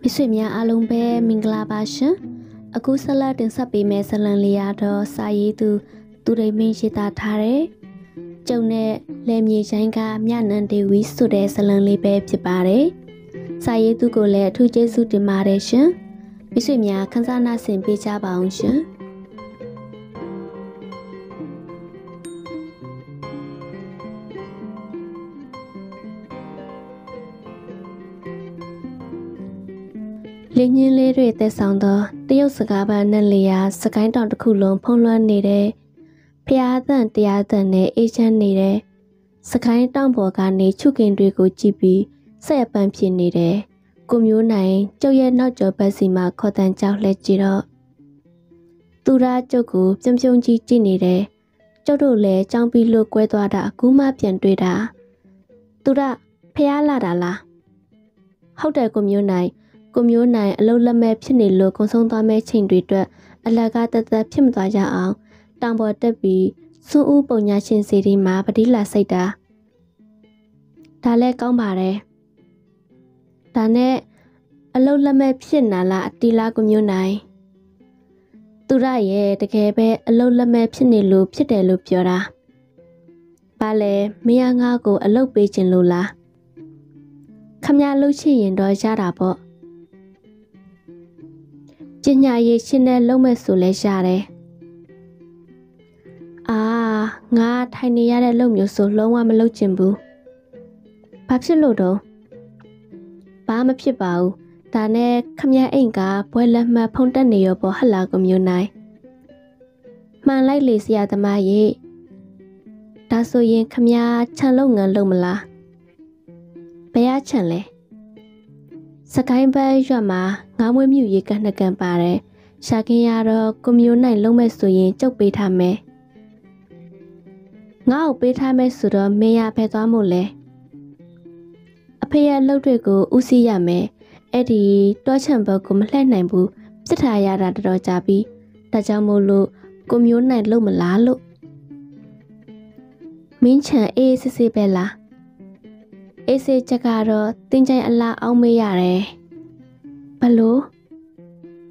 မိတ်ဆွေများအားလုံးပဲမင်္ဂလာပါရှင်အခုဆက်လက်တင်ဆက်ပေးမယ့်ဇလံလေးရတော့စာရေးသူ သူရိမင်းရေးသားထားတဲ့ကျုံနဲ့လယ်မြေချိုင်းကမြနန်ဒေဝီဆိုတဲ့ဇလံလေးပဲဖြစ်ပါတယ်စာရေးသူကိုလည်းအထူးကျေးဇူးတင်ပါတယ်ရှင်မိတ်ဆွေများခန်းစားနာဆင်ပေးကြပါအောင်ရှင် လင်းညင်းလေးတွေသက်ဆောင်သောတရုတ်စကားပါနဲ့လျာစကိုင်းတောင်တစ်ခုလုံးဖုံးလွှမ်းနေတဲ့ဖျားသန့်တရားသန့်နဲ့အေးချမ်းနေတဲ့စကိုင်းတောင်ပေါ်ကနေချုကင်တွေကိုကြည့်ပြီးဆက်ရပန်းဖြစ်နေတဲ့ကိုမျိုးနိုင်ကျုပ်ရဲ့နောက်ကျော်ဘက်စီမှာခေါ်တန်ကြောက်လှဲကြည့်တော့သူရာကျုပ်ကိုပြုံပြုံကြီးကြည့်နေတယ်ကျုပ်တို့လည်းကြောင်းပြီးလို့ကွဲသွားတာအခုမှပြန်တွေ့တာသူရဖျားလာတာလားဟုတ်တယ်ကိုမျိုးနိုင် ကိုမျိုးနိုင်အလုတ်လက်မဲ့ဖြစ်နေလို့ကုံဆုံးသွားမဲ့ချိန်တွေအတွက်အလကားတသက်ဖြစ်မသွားကြအောင်တောင်ပေါ်တက်ပြီးစွန်းဦးပုံညာရှင်စီဒီမှာပတိလာစိတ်တာဒါလည်းကောင်းပါတယ်ဒါနဲ့အလုတ်လက်မဲ့ဖြစ်နာလားအတီလာကိုမျိုးနိုင်သူရရဲ့တကယ်ပဲအလုတ်လက်မဲ့ဖြစ်နေလို့ဖြစ်တယ်လို့ပြောတာဘာလဲမင်းငါ့ကို အလုတ်ပေးခြင်းလို့လားခမရလှုပ်ချင်ရင်တော့ရတာပေါ့ ပညာရေးရှင်းတဲ့လုံးမဲ့ဆိုလဲရှာတယ်။အာငါထိုင်နေရတဲ့လုံမျိုးဆိုလုံးဝမလုပ်ချင်ဘူး။ဘာဖြစ်လို့တော့ဘာမဖြစ်ပါဘူး။ဒါနဲ့ခမရအိမ်ကဘွဲလက်မှတ်ဖုန်တက်နေရောပေါ်ဟလာကမျိုးနိုင်။မှန်လိုက်လေဆရာသမားရေ။ဒါဆိုရင်ခမရခြံလုံငန်းလုံမလား။ဘယ်ရခြံလဲ။ စကိုင်းဘက်ရွက်မှာငါးမွေးမြူရေကနှစ်ကန်ပါတယ်။ရှာခင်ရတော့ကွန်မြူနိုင်လုံးမဲ့ဆိုရင်ကြုတ်ပေးထားမယ်။ငါ့ကိုပေးထားမယ်ဆိုတော့မင်းရဖဲသွားမို့လဲ။အဖေရဲ့လှုပ်တွေကိုဥစည်းရမယ်။အဲ့ဒီတောချံဘက်ကိုမလှည့်နိုင်ဘူး။ပြစ်ထားရတာတော်တော်ကြာပြီ။ဒါကြောင့်မို့လို့ကွန်မြူနိုင်လုံးမလားလို့မင်းချံအေးစစ်စစ်ပဲလား။ အေးစေချက်ကတော့တင်းချိုင်အလားအောင်မေးရတယ်။ဘလို့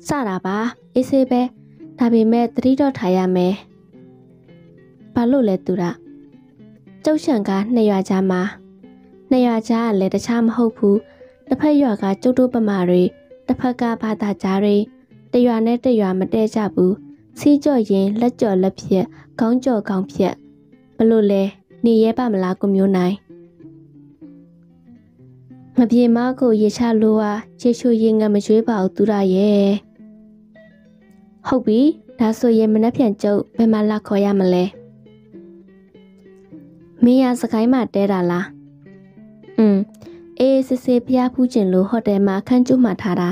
စတာပါအေးဆေးပဲဒါပေမဲ့သတိတော့ထားရမယ်ဘာလို့လဲသူရကျုပ်ရှံကနှစ်ရွာကြားမှာနှစ်ရွာကြားကလည်းတခြားမဟုတ်ဘူးတစ်ဖက်ရွာကကျုပ်တို့ပမာတွေတစ်ဖက်ကဘာသာကြားတွေတရွာနဲ့တရွာမတည့်ကြဘူးစီးကြော့ရင်လက်ကြော်လက်ဖြက်ခေါင်းကြော်ခေါင်းဖြက်ဘလို့လဲနေရဲပါမလားကိုမျိုးနိုင် မပြေမကိုရေချလို့ဟာရေချိုရေငတ်မကျွေးပါဘူးသူရရဲ့ဟုတ်ပြီဒါဆိုရင်မနှက်ဖြန်ကျုပ်ဘယ်မှာလာခေါ်ရမလဲမင်းရစကိုင်းမှာတဲတာလားอืมအေးစစ်စစ်ဖျားဖူးကျင်လို့ဟိုတယ်မှာခန်းကျုမှထားတာ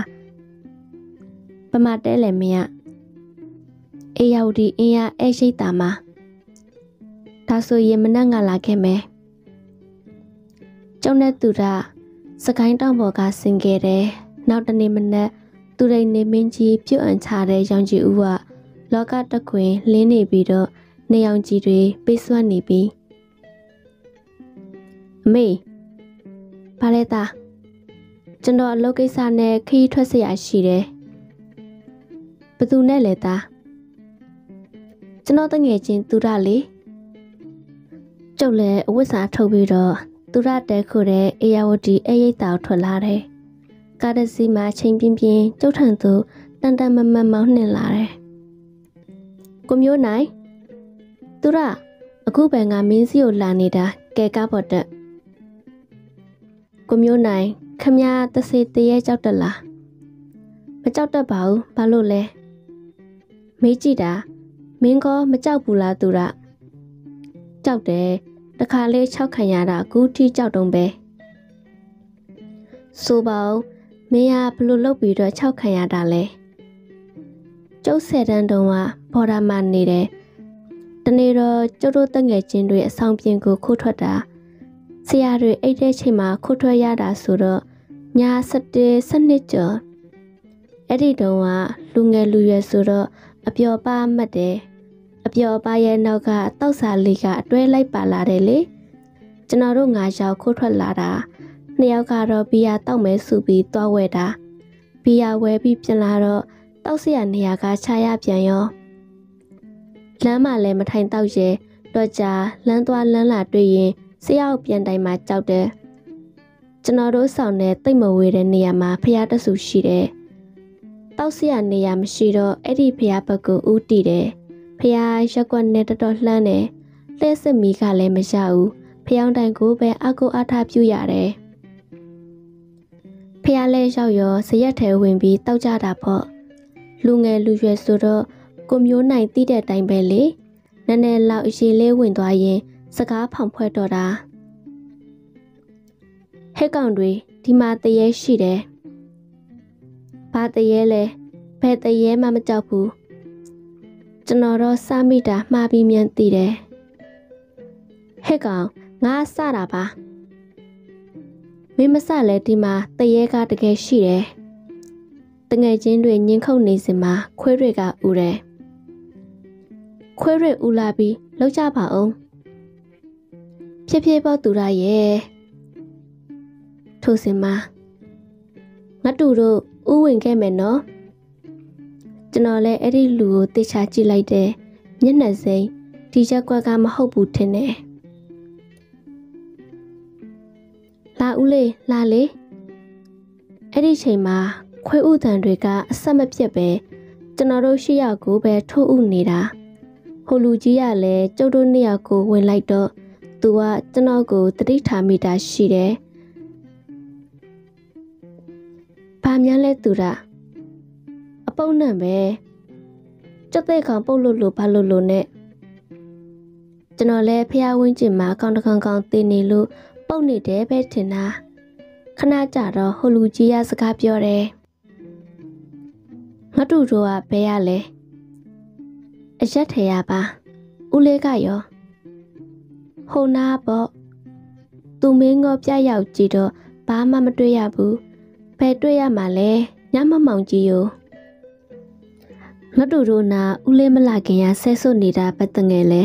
ဘမတဲလဲမင်းကအေးရောက်ဒီအင်းရအဲရှိတ်တာမှာဒါဆိုရင်မနှက်ငါလာခဲ့မယ်ကျုံတဲ့သူက စကိုင်းတောင်ပေါ်ကဆင်ခဲ့တယ်။နောက်တနေ့မနက်သူရိန်နေမင်းကြီးပြုတ်အံချတဲ့ရောင်ကြီးဦးကလောကတခွင်လင်းနေပြီးတော့နေရောင်ကြီးတွေပိတ်ဆွတ်နေပြီ။အမေဘာလဲသားကျွန်တော်အလုပ်ကိစ္စနဲ့ခရီးထွက်စရာရှိတယ်။ဘသူနဲ့လဲသားကျွန်တော်တငယ်ချင်းသူရလေကျုပ်လည်းအဝတ်စာထုတ်ပြီးတော့ သူရတဲခုတဲ့အေယဝတီအရိတ်တာထွက်လာတယ်။ကားတစီမှာချိန်ပြင်းပြင်းကျုပ်ထံသို့တန်တန်မမမောင်းနှင်လာတယ်။ကိုမျိုးနိုင်သူရအခုပဲငါမင်းစီကိုလာနေတာကဲကားပေါ်တက်။ကိုမျိုးနိုင်ခမရတစေတရေကြောက်တလားမကြောက်တတ်ပါဘူးဘာလို့လဲမေးကြည့်တာမင်းကမကြောက်ဘူးလားသူရကြောက်တယ် တခါလေး၆ခံရတာအခုထိကြောက်တုံးပဲဆိုပါဦးမင်းကဘလို့လုပ်ပြီးတော့၆ခံရတာလဲကျုပ်ဆယ်တန်းတုန်းကဘော်ဒါမနေတယ်တနေ့တော့ကျုပ်တို့တငယ်ချင်းတွေအဆောင်ပြင်ကိုခိုးထွက်တာဆရာတွေအိတ်တဲ့ချိန်မှာခိုးထွက်ရတာဆိုတော့ည7 7ကျော်အဲ့ဒီတုန်းကလူငယ်လူရွယ်ဆိုတော့အပျော်ပါမှတ်တယ် အပျော်ပါရဲ့နောက်ကတောက်စာလေးကအတွဲလိုက်ပါလာတယ်လေကျွန်တော်တို့ငါရောက်ခိုးထွက်လာတာနှစ်ယောက်ကတော့ဘီယာတောက်မဲစုပြီးသွားဝဲတာဘီယာဝဲပြီးပြန်လာတော့တောက်စရာနေရာကခြားရပြန်ရောလမ်းမှာလည်းမထိုင်တော့ရဲတော့ကြာလမ်းသွားလမ်းလာတွေ့ရင်ဆရာကိုပြန်တိုင်မှာကြောက်တယ်ကျွန်တော်တို့ဆောင်တဲ့တိတ်မဝေးတဲ့နေရာမှာဖျားတဆူရှိတယ်တောက်စရာနေရာမရှိတော့အဲ့ဒီဖျားဘက်ကိုဦးတည်တယ် ဖျားရက်ကွက်နဲ့တော်တော်လှမ်းတယ်လှဲစစ်မီကလည်းမရဘူးဖျောင်းတိုင်ကိုပဲအကူအထားပြုရတယ်ဖျားလဲရောက်ရောဇရက်ထဲဝင်ပြီးတောက်ကြတာပေါ့လူငယ်လူရွယ်ဆိုတော့ကိုမျိုးနိုင်တိတဲ့အတိုင်းပဲလေနည်းနည်းလောက်အရေးလေးဝင်သွားရင် စကားဖောင်ဖွဲ့တော့တာဟဲ့ကောင်တွေဒီမှာတရေရှိတယ်ဘာတရေလဲဘယ်တရေမှမကြောက်ဘူး ကျွန်တော်တော့စမိတာမှားပြီးမြန်သိတယ်ဟဲ့ကောင်ငါစတာပါမင်းမစလဲဒီမှာတရေကတကယ်ရှိတယ်တငယ်ချင်းတွေညင်ခုန်နေစင်မှာခွေးတွေကဥတယ်ခွေးတွေဥလာပြီးလောက်ကြပါအောင်ဖြစ်ဖြစ်ပေါ့သူရရဲ့ထိုစင်မှာငါတူတို့ဥဝင်ခဲ့မယ်နော် ကျွန်တော်လည်းအဲ့ဒီလူကိုတေချာကြည့်လိုက်တယ်မျက်နှာစိမ်းဒီချက်ကွက်ကမဟုတ်ဘူးထင်တယ်လာဦးလေးလာလေအဲ့ဒီချိန်မှာခွေးဥတန်တွေကအဆက်မပြတ်ပဲကျွန်တော်တို့ရှိရောက်ကိုပဲထိုးဥနေတာဟိုလူကြီးကလည်းကျုပ်တို့နှစ်ယောက်ကိုဝင်လိုက်တော့သူကကျွန်တော်ကိုတတိထားမိတာရှိတယ်။ဘာများလဲသူတာ အပုတ်နဲ့ပဲကြက်တဲ့ကောင်ပုတ်လို့လို့ဘာလို့လို့နဲ့ကျွန်တော်လည်းဖះဝင်းကျင်မှာကောင်းတကောင်ကောင်တင်နေလို့ပုတ်နေတယ်ပဲထင်တာခဏကြာတော့ဟိုလူကြီးရစကားပြောတယ်ငါတို့တို့ကဘဲရလဲအရက်ထေရပါဦးလေးကရောဟိုနာပေါ့သူမင်းကပြရောက်ကြည့်တော့ဘာမှမတွေ့ရဘူးဘယ်တွေ့ရမှာလဲညမမောင်ကြီးယော ငါတို့တို့နာဦးလေးမလာခင်ရဆဲဆွနေတာပတ်တငယ်လဲ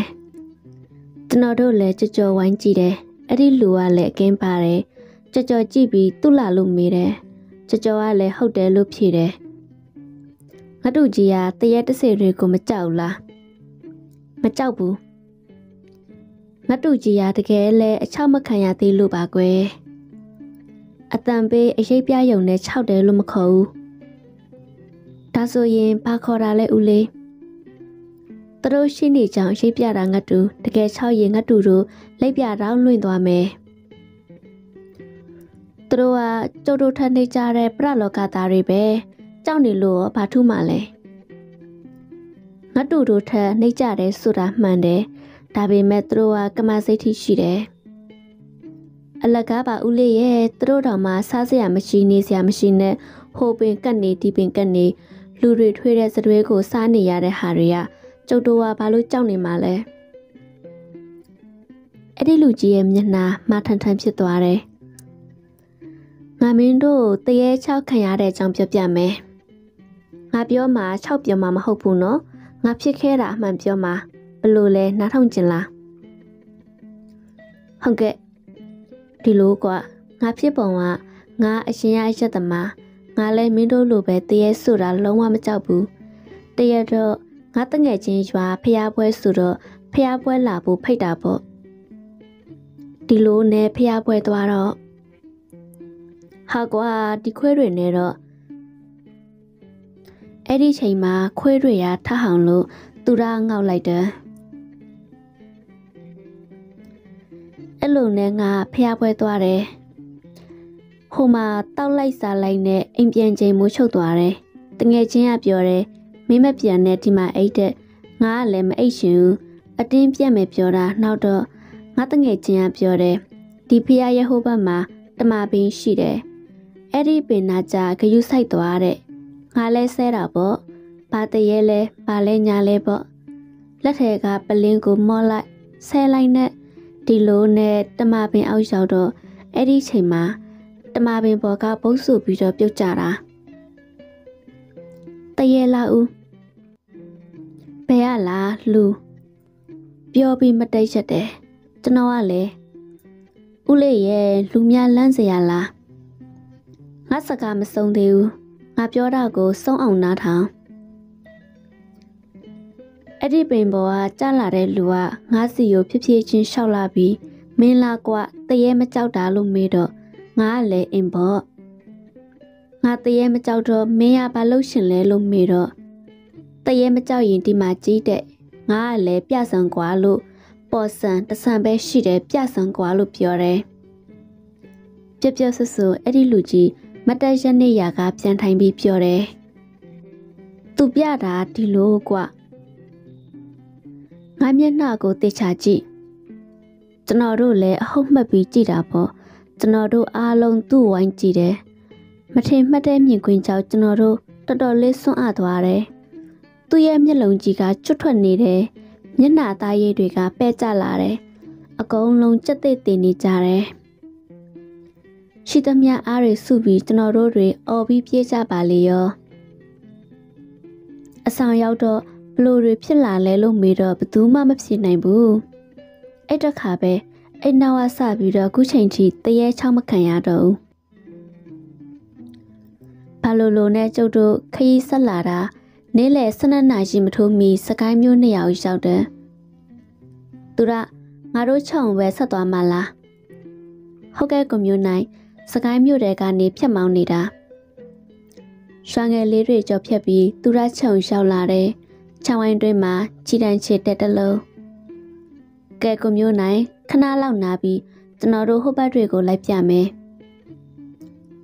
ကျွန်တော်တို့လည်းကြော်ကြော်ဝိုင်းကြည့်တယ်အဲ့ဒီလူကလည်းအကင်းပါတယ်ကြော်ကြော်ကြည့်ပြီးသူ့လာလို့မေးတယ်ကြော်ကြော်ကလည်းဟုတ်တယ်လို့ဖြေတယ်ငါတို့ကြီးကတရက်တစေတွေကိုမကြောက်လားမကြောက်ဘူးငတ်တူကြီးရတကယ်လဲအချောက်မခံရသေးလို့ပါကွယ်အတန်ပေးအရေးပြယုံနဲ့ခြောက်တယ်လို့မခေါ်ဘူး ဒါဆိုရင်ဘာခေါ်တာလဲဦးလေးသူတို့ရှိနေကြောင်အရေးပြတာငတ်တူတကယ်ခြောက်ရင်ငတ်တူတို့လက်ပြတော့လွင့်သွားမယ်သူတို့ကကျုပ်တို့ထနေကြတဲ့ပြလောကသားတွေပဲကြောက်နေလို့ဘာထူးမှလဲငတ်တူတို့ထနှိမ့်ကြတယ်ဆိုတာမှန်တယ်ဒါပေမဲ့သူတို့ကကမစိတ်ထိရှိတယ်အလကားပါဦးလေးရဲ့သူတို့တော်မှာစားစရာမရှိနေစရာမရှိနဲ့ဟိုပင်ကတ်နေဒီပင်ကတ်နေ လူတွေထွေးတဲ့စတွဲကိုစားနေရတဲ့ဟာတွေကကျုပ်တို့ကဘာလို့ကြောက်နေမှာလဲအဲ့ဒီလူကြီးရဲ့မျက်နှာမထန်ထန်ဖြစ်သွားတယ်ငါမင်းတို့တရေချောက်ခံရတဲ့အကြောင်းပြောပြမယ်ငါပြောမှာချောက်ပြောမှာမဟုတ်ဘူးနော်ငါဖြစ်ခဲ့တာအမှန်ပြောမှာဘလို့လဲနားထောင်ကျင်လားဟုတ်ကဲ့ဒီလိုကွာငါဖြစ်ပုံကငါအရှင်ရအရက်သမား ငါလည်းမင်းတို့လိုပဲတရေဆိုတာလုံးဝမကြောက်ဘူးတရတော့ငါတငယ်ချင်းရွာဖျားပွဲဆိုတော့ဖျားပွဲလာဖို့ဖိတ်တာပေါ့ဒီလိုနဲ့ဖျားပွဲသွားတော့ဟာကွာဒီခွဲတွေနဲ့တော့အဲ့ဒီချိန်မှာခွဲတွေရထဟောင်လို့သူရငေါက်လိုက်တယ်အဲ့လိုနဲ့ငါဖျားပွဲသွားတယ် ဟိုမှာတောက်လိုက်စားလိုက်နဲ့အိမ်ပြန်ချိန်မိုးချုပ်သွားတယ်တငယ်ချင်းကပြောတယ်မင်းမပြန်နဲ့ဒီမှာအိတ်တဲ့ငါကလည်းမအိတ်ရှင်ဘူးအတင်းပြက်မယ်ပြောတာနောက်တော့ငါတငယ်ချင်းကပြောတယ်ဒီဖျားရဲ့ဟိုဘက်မှာတမပင်ရှိတယ်အဲ့ဒီပင်နာကြဂယုဆိုင်သွားတဲ့ငါလဲဆဲတာပေါ့ဘာတရဲလဲဘာလဲညာလဲပေါ့လက်ထဲကပလင်းကိုမော့လိုက်ဆဲလိုက်နဲ့ဒီလိုနဲ့တမပင်အောက်ရောက်တော့အဲ့ဒီချိန်မှာ တမပင်ပေါ်ကဘုတ်ဆူပြီးတော့ပြုတ်ကြတာတရဲလာဦးဘယ်ရလားလူပြောပြီးမတိတ်ချက်တယ်ကျွန်တော်ကလည်းဦးလေးရဲ့လူများလန့်စရာလားငါစကားမဆုံးသေးဘူးငါပြောတာကိုစုံအောင်နားထောင်အဲ့ဒီပင်ပေါ်ကကြလာတဲ့လူကငါစီကိုဖြစ်ဖြစ်ချင်းရှောက်လာပြီးမင်းလာကွတရေမကြောက်တာလို့မေးတော့ ငါကလည်းအင်ပေါ့ငါတရေမကြောက်တော့မင်းရဘာလို့ရှင်လဲလို့မေးတော့တရေမကြောက်ရင်ဒီမှာကြီးတဲ့ငါကလည်းပြဆန်ကွာလို့ပေါ်ဆန်တဆန်ပဲရှိတယ်ပြဆန်ကွာလို့ပြောတယ်ပြပြဆဆအဲ့ဒီလူကြီးမတက်ရနေရကပြန်ထိုင်ပြီးပြောတယ်သူပြတာဒီလိုကွငါမျက်နှာကိုတေချာကြည့်ကျွန်တော်တို့လည်းအဟုတ်မှတ်ပြီးကြည့်တာပေါ့ ကျွန်တော်တို့အားလုံးသူ့ဝိုင်းကြည့်တယ်မထင်မှတ်တဲ့မြင်ကွင်းကြောင့်ကျွန်တော်တို့တော်တော်လေးစွန့်အားသွားတယ်သူ့ရဲ့မျက်လုံးကြီးကကျွတ်ထွက်နေတယ်မျက်နှာသားရည်တွေကပဲ့ကျလာတယ်အကုန်လုံးကြက်သိတင်နေကြတယ်ရှိသမျှအားတွေစုပြီးကျွန်တော်တို့တွေអော်ပြီးပြေးကြပါလေရောအဆောင်ရောက်တော့ဘလို့တွေဖြစ်လာလဲလို့မေးတော့ဘသူမှမဖြစ်နိုင်ဘူးအဲ့တခါပဲ အဲ့နောက်အဆပြီးတော့ခုချိန်ထိတရေချောင်းမခံရတော့ဘူးဘာလို့လို့နဲ့ကျုပ်တို့ခရီးဆက်လာတာနေ့လယ်၁၂နာရီမထိုးမီစကိုင်းမျိုးနှစ်ယောက်ရောက်တယ်သူကငါတို့ချောင်းဝဲဆက်သွားမှလားဟုတ်ကဲ့ကွန်မျိုးနိုင်စကိုင်းမြို့တဲကနေဖြတ်မောင်းနေတာရွှန်ငယ်လေးတွေကြော်ဖြတ်ပြီးသူရချုံလျှောက်လာတယ်ချောင်းဝိုင်းတွင်းမှာခြိတန်းချစ်တက်တလုံးကဲကွန်မျိုးနိုင် ခဏလောက်နာပြီးကျွန်တော်တို့ဟိုဘက်တွေကိုလိုက်ပြမယ်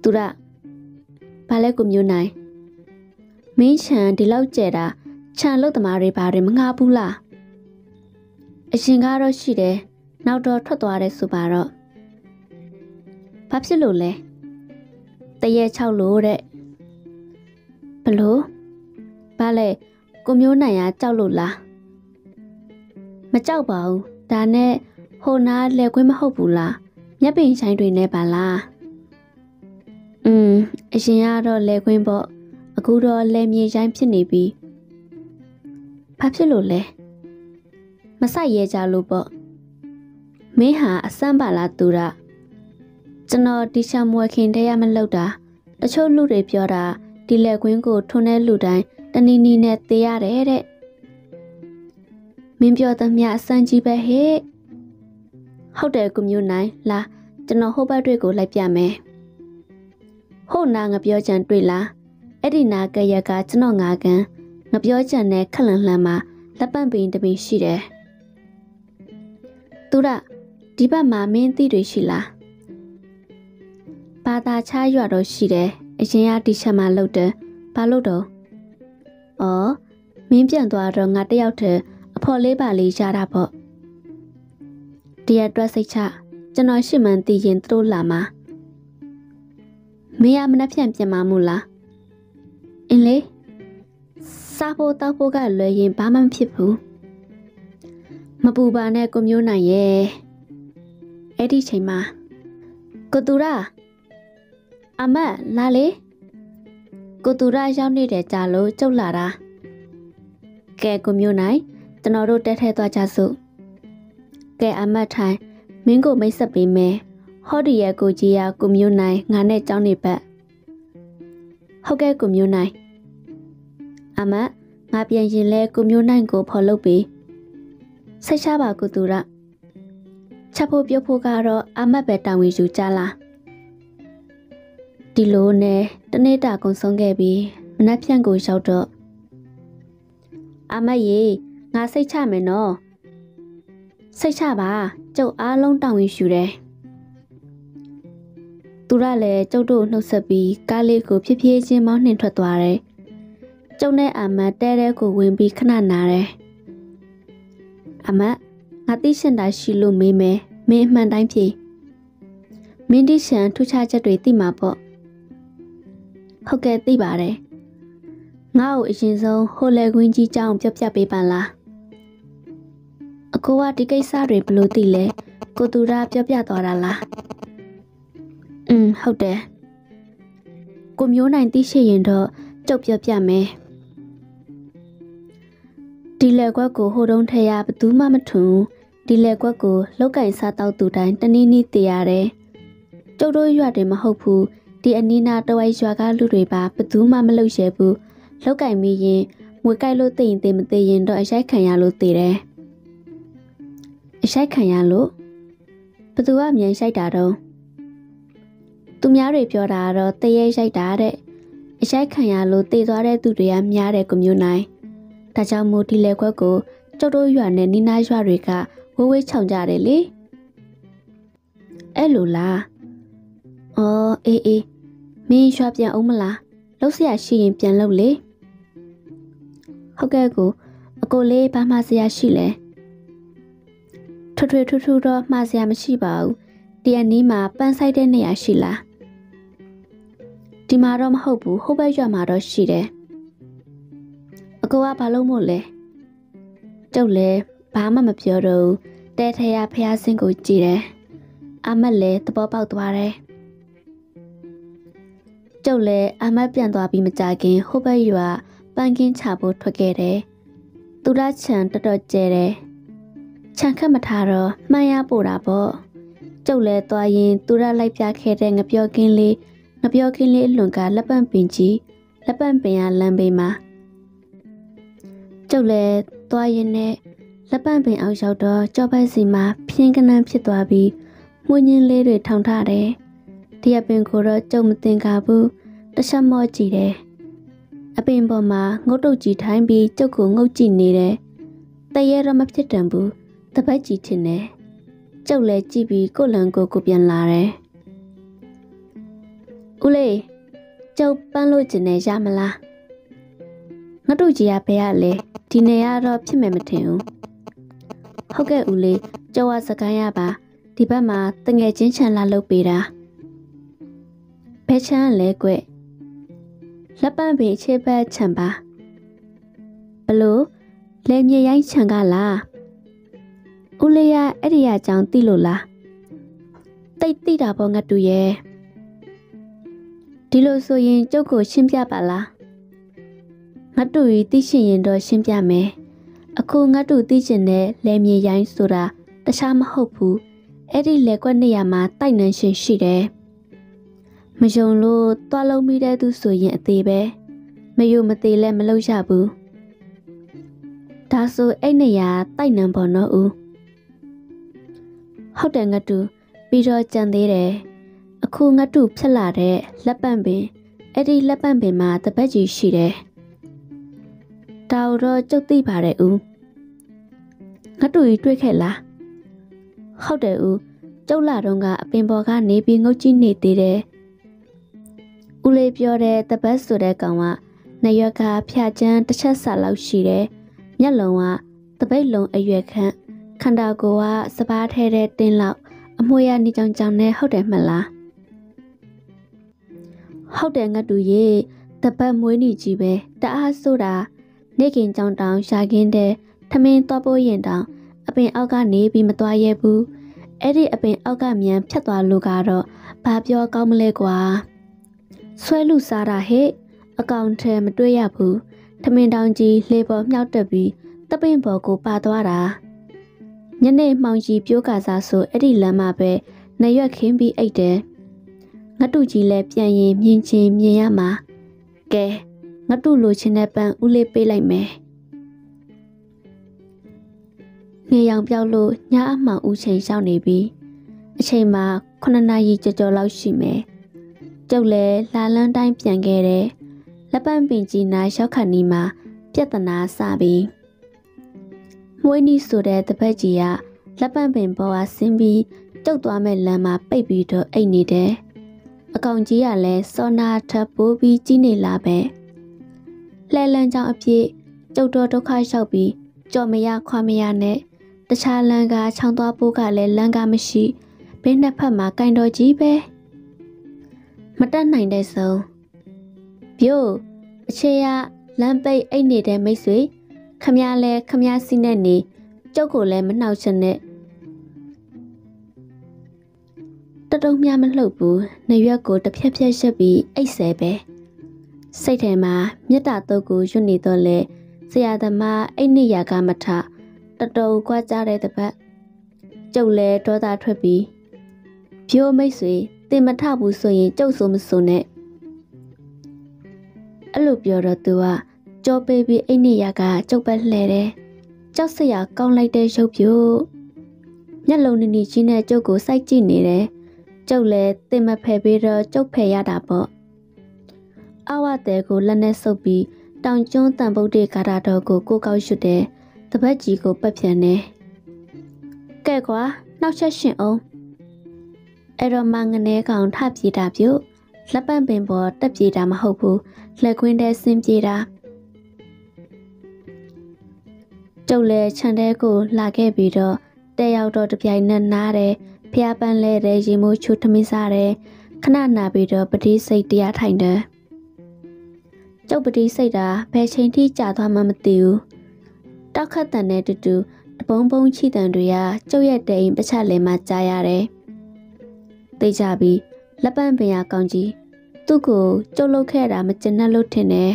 သူရဘာလဲကွန်မျိုးနိုင်မင်းချန်ဒီလောက်ကျဲတာခြံလုတ်သမားတွေဘာတွေမငှားဘူးလားအရှင်ကတော့ရှိတယ်နောက်တော့ထွက်သွားတယ်ဆိုပါတော့ဘာဖြစ်လို့လဲတရေ6လို့တဲ့ဘလို့ဘာလဲကိုမျိုးနိုင်ရကြောက်လို့လားမကြောက်ပါဘူးဒါနဲ့ ဟိုနာလဲခွင်းမဟုတ်ဘူးလားမျက်ပင်ဆိုင်တွေနဲ့ပါလားอืมအရှင်ကတော့လဲခွင်းပေါ့အခုတော့လဲမြေဆိုင်ဖြစ်နေပြီဘာဖြစ်လို့လဲမဆိုင်ရဲကြလို့ပေါ့မင်းဟာအစမ်းပါလားသူရကျွန်တော်ဒီချာမွေခင်တဲ့ရမလောက်တာတချို့လူတွေပြောတာဒီလက်ကွင်းကိုထွန်းတဲ့လူတိုင်းတနီနီနဲ့သေရတယ်တဲ့မင်းပြောသမျှအစမ်းကြီးပဲဟဲ့ ဟုတ်တယ်ကွမျိုးနိုင်လာကျွန်တော်ဟိုဘက်တွေကိုလိုက်ပြမယ်ဟုတ်နာငါပြောချင်တွေ့လားအဲ့ဒီနာကရကကျွန်တော်ငါကန်ငါပြောချင်တဲ့ခက်လန်လှမ်းမှာလက်ပန့်ပင်တပင်ရှိတယ်သူရဒီဘက်မှာမင်းသိတွေရှိလားဘာသာချရွာတော့ရှိတယ်အရင်ကတီချက်မှလှုပ်တယ်ဘာလို့တော့ဩမင်းပြန်သွားတော့ငါတယောက်တည်းအဖော်လေးပါလေးရတာပေါ့ ဒီအတွက်စိတ်ချကျွန်တော်ရှစ်မှန်သိရင်သူတို့လာမှာမင်းရမနှက်ဖြန့်ပြန်มาမို့လားအင်းလေစားဖို့တောက်ဖို့ကလွယ်ရင်ဘာမှမဖြစ်ဘူးမပူပါနဲ့ကိုမျိုးနိုင်ရဲ့အဲ့ဒီချိန်မှာကိုတူရာအမတ်လာလေကိုတူရာရောက်နေတဲ့ကြာလို့ကြုတ်လာတာကဲကိုမျိုးနိုင်ကျွန်တော်တို့တက်ထဲသွားကြစို့ ကဲအမတ်ထိုင်မင်းကိုမိတ်ဆက်ပေးမယ်ဟောဒီရဲ့ကိုကြီးရကိုမျိုးနိုင်ငါနဲ့ကြောင်းနေပတ်ဟုတ်ကဲ့ကိုမျိုးနိုင်အမတ်ငါပြန်ရင်လဲကိုမျိုးနိုင်ကိုဖော်လုပ်ပေးစိတ်ချပါကိုသူရချက်ဖို့ပြုတ်ဖို့ကတော့အမတ်ပဲတာဝန်ယူကြလားဒီလိုနဲ့တနေ့တာကုန်ဆုံးခဲ့ပြီးမနက်ဖြန်ကိုရောက်တော့အမတ်ရေငါစိတ်ချမယ်နော် စိတ်ချပါကျုပ်အားလုံးတောင်းဝင်ရှူတယ်သူရလည်းကျုပ်တို့နှုတ်ဆက်ပြီးကားလေးကိုဖြည်းဖြည်းချင်းမောင်းနှင်ထွက်သွားတယ်ကျုပ်နဲ့အမတ်တဲတဲကိုဝင်ပြီးခဏနာတယ်အမတ်ငါသိရှင်တာရှိလို့မေးမယ်မင်းအမှန်တိုင်းဖြေမင်းတိရှန်ထူးခြားချက်တွေသိမှာပေါ့ဟုတ်ကဲ့သိပါတယ်ငါ့ကိုအရင်ဆုံးဟိုလေကွင်းကြီးကြောင်းပြပြပေးပါလား အကိုကဒီကိစ္စတွေဘလို့သိလဲကိုသူရာပြပြသွားတာလားอืมဟုတ်တယ်ကိုမျိုးနိုင်သိရှိရင်တော့ကြုတ်ပြပြမယ်ဒီလက်ကွက်ကိုဟိုတုံးထရဘသူမှမထွန်းဒီလက်ကွက်ကိုလောက်ကင်စားတောက်သူတိုင်းတနည်းနည်းတည်ရတယ်ကျုပ်တို့ရွာတယ်မဟုတ်ဘူးဒီအနီးနာတဝိုက်ရွာကလူတွေပါဘသူမှမလုပ်ရဲဘူးလောက်ကင်ပြီးရင်မွေကြိုက်လို့သိရင်သိမသိရင်တော့အရိုက်ခံရလို့သိတယ် အရိုက်ခံရလို့ဘသူကမြန်ရိုက်တာတော့သူများတွေပြောတာကတော့တရေရိုက်တာတဲ့အရိုက်ခံရလို့တည်သွားတဲ့သူတွေကများတယ်ကိုမျိုးနိုင်ဒါကြောင့်မို့ဒီလေခွက်ကိုကျုပ်တို့ရွာနဲ့နီနာရွာတွေကဝေးဝေးခြောင်ကြတယ်လေအဲ့လိုလားအော်အေးအေးမင်းရွာပြန်အောင်မလားလှုပ်ဆရာရှိရင်ပြန်လှုပ်လေဟုတ်ကဲ့ကိုအကိုလေးဘာမှဆရာရှိလဲ ထွထွထွထွတော့မှားဆရာမရှိပါဘူးတရနီးမှာပန်းဆိုင်တဲ့နေရာရှိလားဒီမှာတော့မဟုတ်ဘူးဟိုဘက်ရွာမှာတော့ရှိတယ်အကိုကဘာလို့မို့လဲကျုပ်လည်းဘာမှမပြောတော့ဘူးတဲထရဖះစင်းကိုကြည့်တယ်အမက်လည်းသဘောပေါက်သွားတယ်ကျုပ်လည်းအမက်ပြန်သွားပြီးမကြခင်ဟိုဘက်ရွာပန်းကင်းချဖို့ထွက်ခဲ့တယ်သူရချန်တော်တော်ကျဲတယ် ခြံခတ်မထားတော့မှန်ရပို့တာပေါ့ကျုပ်လည်းသွားရင်သူရလိုက်ပြခဲ့တဲ့ငပြောကင်းလေးငပြောကင်းလေးအလွန်ကလက်ပံပင်ကြီးလက်ပံပင်ရလမ်းဘေးမှာကျုပ်လည်းသွားရင်နဲ့လက်ပံပင်အောက်ရောက်တော့ကြောပိုက်စီမှာဖြင်းကနန်းဖြစ်သွားပြီးမှုညင်းလေးတွေထောင်ထားတယ်။ဒီအပင်ကိုတော့ကျုပ်မတင်ကာဘူးတခြားမော့ကြည့်တယ်။အပင်ပေါ်မှာငုတ်တုတ်ကြီးထိုင်းပြီးကျုပ်ကိုငုတ်ကြည့်နေတယ်။တရေတော့မဖြစ်တန်ဘူး။ တပတ်ကြီးထင်တယ်။ကျုပ်လည်းကြည့်ပြီးကိုလန်ကိုကိုပြန်လာတယ်။ဦးလေးကျုပ်ပန်းလို့ကျင်နေရမလား။ငါတို့ကြီးကဘယ်ရလဲဒီနေရတော့ဖြစ်မယ်မထင်ဘူး။ဟုတ်ကဲ့ဦးလေးကျော်ဝစကိုင်းရပါဒီဘက်မှာတငယ်ချင်းချန်လာလုပ်ပေးတာဘဲချမ်းလဲကွလက်ပန့်ပင်ခြေဘက်ချန်ပါဘလို့လဲမြေရိုင်းချန်ကလား ဦးလေးရအဲ့ဒီအကြောင်းသိလို့လားတိတ်တိတာပေါ့ငါတူရဲ့ဒီလိုဆိုရင်ကျုပ်ကိုရှင်းပြပါလားငါတူရီသိရှင်ရင်တော့ရှင်းပြမယ်အခုငါတူသိချင်တဲ့လဲမြေရိုင်းဆိုတာတခြားမဟုတ်ဘူးအဲ့ဒီလက်ကွက်နေရာမှာတိုက်နှံရှင်ရှိတယ်မယုံလို့တွားလုံးမိတဲ့သူဆိုရင်အသေးပဲမယုံမသေးလဲမလုပ်ရဘူးဒါဆိုအဲ့နေရာတိုက်နှံပေါ်တော့ဦး ဟုတ်တယ်ငါတူပြီးတော့ကြံသေးတယ်အခုငါတူဖြက်လာတဲ့လက်ပန့်ပင်အဲ့ဒီလက်ပန့်ပင်မှာတပတ်ကြီးရှိတယ်တောက်တော့ကြုတ်သိပါတယ်ဦးငါတူကြီးတွေ့ခဲ့လားဟုတ်တယ်ဦးကျုပ်လာတော့ကအပင်ပေါ်ကနေပြီးငုတ်ကြည့်နေသေးတယ်ဦးလေးပြောတဲ့တပတ်ဆိုတဲ့ကောင်ကနရွက်ကဖျာချမ်းတစ်ချက်စာလောက်ရှိတယ်မျက်လုံးကတပိတ်လုံးအရွယ်ခန့် ခန္ဓာကိုယ်ကစပားထဲတဲ့တင်းလောက်အမွှေးရနေကြောင်ကြောင်နဲ့ဟုတ်တယ်မလားဟုတ်တယ်ငတ်တူရေတပတ်မွေးနေကြီးပဲတအားဆိုတာနေခင်ကြောင်တောင်ရှာခင်းတဲ့ထမင်းသွားဖို့ရင်တောင်အပင်အောက်ကနေပြီးမသွားရဲဘူးအဲ့ဒီအပင်အောက်ကမြန်ဖြတ်သွားလို့ကတော့ဘာပြောကောင်းမလဲကွာဆွဲလူစားတာဟဲ့အကောင်ထဲမတွေ့ရဘူးထမင်းတောင်ကြီးလေပေါ်မြောက်တက်ပြီးတပင့်ပေါ်ကိုပါသွားတာ ညနေမှောင်ကြီးပြိုးကစားဆိုအဲ့ဒီလမ်းမှာပဲနရွက်ခင်းပြီးအိတ်တယ်ငါတူကြီးလည်းပြန်ရင်မြင်ချင်းမြင်ရမှာကဲငါတူလိုချင်တဲ့ပန်းဦးလေးပေးလိုက်မယ်နေရောင်ပြောက်လို့ညအမှောင်ဦးချိန်ရှောက်နေပြီအချိန်မှာ9နာရီကြော်ကြော်လောက်ရှိမယ်ကျုပ်လည်းလာလန်းတိုင်းပြန်ခဲ့တယ်လက်ပံပင်ကြီးနာရောက်ခဏီမှာပြဿနာစပြီ မွေးနီဆိုတဲ့တပတ်ကြီးကလက်ပံပင်ပေါ်ကဆင်းပြီးတုတ်သွားမဲ့လမ်းမှာပိတ်ပြီးတော့အိတ်နေတယ်အကောင်ကြီးကလည်းစောနာထပ်ပိုးပြီးကြီးနေလာပဲလှဲလန်းကြောင်အဖြစ်ကျုပ်တော်ဒုက္ခရောက်ပြီးကြော်မရခွာမရနဲ့တခြားလမ်းကချောင်းသွားပိုးကလည်းလမ်းကမရှိဘင်းနှစ်ဖက်မှာကင်တော်ကြီးပဲမတက်နိုင်တဲ့ဆုံးပြို့အခြေရလမ်းပိတ်အိတ်နေတဲ့မိတ်ဆွေ ခမရလဲခမရစီနဲ့နေကျုပ်ကိုလည်းမနှောက်ချင်နဲ့တတုံးများမလှုပ်ဘူးနေရွက်ကိုတစ်ဖြက်ဖြက်ရှက်ပြီးအိတ်ဆဲပဲစိတ်ထဲမှာမေတ္တာတုတ်ကိုရွတ်နေတော့လေဆရာသမားအိတ်နေရကမထတတုံကွာကြတဲ့တပတ်ကျုပ်လည်းဒေါသထွက်ပြီးဖြိုးမိတ်ဆွေတင်မထဘူးဆိုရင်ကျုပ်ဆိုမဆိုနဲ့အဲ့လိုပြောတော့သူက ကြောပေးပြီးအိတ်နေရကကျုပ်ပဲလှဲတယ်ကြောက်စရာကောင်းလိုက်တဲ့ရုပ်ပြို့မျက်လုံးနနီကြီးနဲ့ကျုပ်ကိုစိုက်ကြည့်နေတယ်ကျုပ်လည်းတင်မဖယ်ပြီးတော့ကျုပ်ဖယ်ရတာပေါ့အဝတဲကိုလက်နဲ့ဆုပ်ပြီးတောင်ကျွန်းတန်ပုတ်တေကာတာတော်ကိုကိုကောက်ရွတ်တယ်တပတ်ကြီးကိုပတ်ပြန်တယ်ကဲကွာနောက်ချက်ရှင်အောင်အဲ့တော့မငနေကောင်ထပြေးတာပြုတ်လက်ပန့်ပင်ပေါ်တက်ပြေးတာမဟုတ်ဘူးလက်ကွင်းထဲဆင်းပြေးတာ ကျုပ်လည်းခြံထဲကိုလာခဲ့ပြီးတော့တဲရောက်တော့တပြိုင်နက်နားတယ်ဖျားပန်းလဲတဲ့ရေမိုးချူထမင်းစားတယ်ခဏနာပြီးတော့ပတိစိတ်တရားထိုင်တယ်ကျုပ်ပတိစိတ်တာဘယ်ချိန်ထိကြာသွားမှမသိဘူးတောက်ခတ်တန်တဲ့တူတူတပုံးပုံးချီတန်တွေကကျုပ်ရဲ့တိမ်ပချက်လင်မှကြားရတယ်သိကြပြီးလက်ပန့်ပင်ရကောင်းကြီးသူ့ကိုကျုပ်လုတ်ခဲ့တာမကျင်နဲ့လို့ထင်တယ်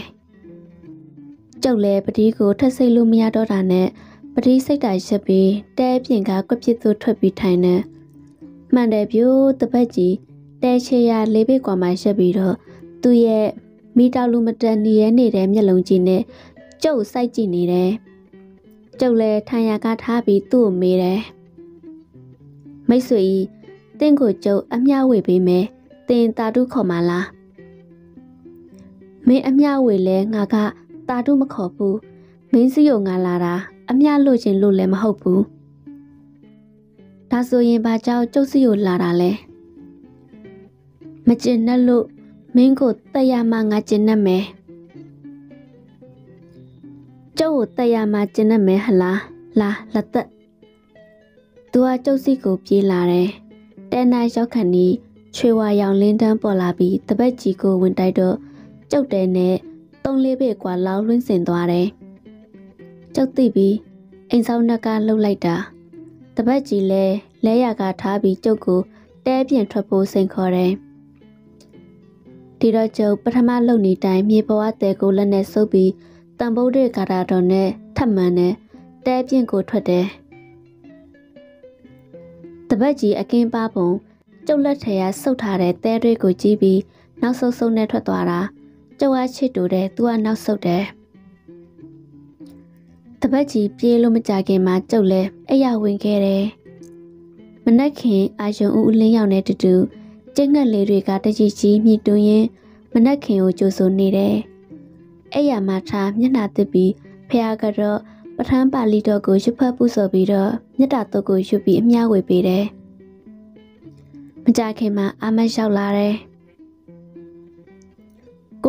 ကျုပ်လည်းပတိကိုထက်စိတ်လို့မရတော့တာနဲ့ပတိစိတ်တိုင်ရက်ပြီးတဲပြင်ကကွက်ပြစ်သူထွက်ပြီးထိုင်နေမှန်တယ်ပြို့တပတ်ကြီးတဲချေရလေးပိတ်ကွာမှရက်ပြီးတော့သူ့ရဲ့မိတောက်လူမတန်နေရနေတဲ့မျက်လုံးကြီးနဲ့ကျုပ်စိုက်ကြည့်နေတယ်ကျုပ်လည်းထိုင်ရကထားပြီးသူ့ကိုမေးတယ်မိတ်ဆွေကြီးတင့်ကိုကျုပ်အမျှဝေပေးမယ်တင်တာတုခေါ်မလားမင်းအမျှဝေလဲငါက တာတုမခေါ်ဘူးမင်းစီကိုငါလာတာအမျှလို့ချင်းလို့လည်းမဟုတ်ဘူးဒါဆိုရင်ဘာကြောင့်ကျုပ်စီကိုလာတာလဲမကျင်နဲ့လို့မင်းကိုတက်ရမှငါကျင်နဲ့မယ်ကျုပ်ကိုတက်ရမှကျင်နဲ့မယ်ဟလားလာလက်သက်သူကကျုပ်စီကိုပြေးလာတယ်တဲနာရောက်ခဏီချွေဝါရောင်လင်းတန်းပေါ်လာပြီးတပတ်ကြီးကိုဝင်တိုက်တော့ကျုပ်တဲနဲ့ သုံးလေးပေကွာလောက်လွှင့်စင်သွားတယ်ကျုပ်သိပြီးအိမ်ဆောင်နှက်ကလှုပ်လိုက်တာတပတ်ကြီးလဲလဲရကထားပြီးကျုပ်ကိုတဲပြင်ထွက်ဖို့စိန်ခေါ်တယ်ဒီတော့ကျုပ်ပထမလုံနေတိုင်းမြေပေါ်အတဲကိုလက်နဲ့ဆုပ်ပြီးတန်ဖိုးတဲ့ကာတာတော်နဲ့ထပ်မှန်နဲ့တဲပြင်ကိုထွက်တယ်တပတ်ကြီးအကင်းပါပုံကျုပ်လက်ထရဆုပ်ထားတဲ့တဲတွေကိုကြည့်ပြီးနောက်ဆုပ်ဆုပ်နဲ့ထွက်သွားတာ ကျုပ်အားချစ်တူတယ်သူကနောက်ဆုပ်တယ်တပတ်ကြီးပြေးလို့မကြခင်မှာကျုပ်လဲအဲ့ရဝင်ခဲ့တယ်မနက်ခင်အာယုံဦးလင်းရောက်နေတူတူကျက်ငက်လေးတွေကတကြီးကြီးမြည်တွင်းရင်မနက်ခင်ကိုကြိုဆိုနေတယ်အဲ့ရမှာထားမျက်နှာတစ်ပြီးဖះကတော့ပထမ်းပါဠိတော်ကိုရွတ်ဖတ်ပူဆိုပြီးတော့မြတ်တာတုတ်ကိုရွတ်ပြီးအမျှဝေပေးတယ်မကြခင်မှာအာမတ်ရောက်လာတယ်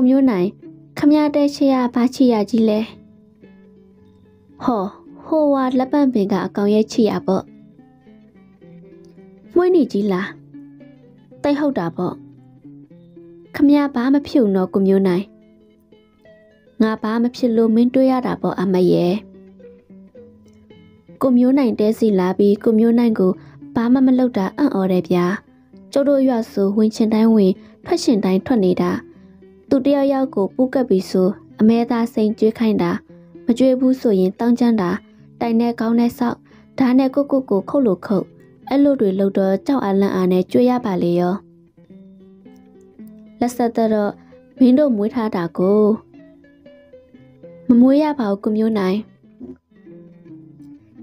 ကိုမျိုးနိုင်ခမရတဲ့ချေရဘာချီရကြီးလဲဟောဟိုဝါလက်ပံပင်ကအကောင်ရဲ့ချီရပေါ့မွေးနေကြီးလားတိတ်ဟုတ်တာပေါ့ခမရဘာမဖြစ်ဘူးနော်ကိုမျိုးနိုင်ငါဘာမဖြစ်လို့မင်းတွေးရတာပေါ့အမရဲ့ကိုမျိုးနိုင်တဲစီလာပြီးကိုမျိုးနိုင်ကိုဘာမှမလုပ်တာအံ့ဩတယ်ဗျာကျုပ်တို့ရွာဆိုဝင်ချင်တိုင်းဝင်ထွက်ရှင်တိုင်းထွက်နေတာ သူတယောက်ယောက်ကိုပူးကပ်ပြီးဆိုအမဲသားစိန်ကျွေးခိုင်းတာမကျွေးဘူးဆိုရင်တောင်းကျမ်းတာတိုင်နဲ့ကောင်းနဲ့ဆောက်ဓာနဲ့ကိုကိုကိုခုတ်လို့ခုတ်အဲ့လိုတွေလုပ်တော့ကြောက်အလန့်အားနဲ့ကျွေးရပါလေရောလက်ဆက်တော့မင်းတို့မွေးထားတာကိုမမွေးရပါဘူးကိုမျိုးနိုင်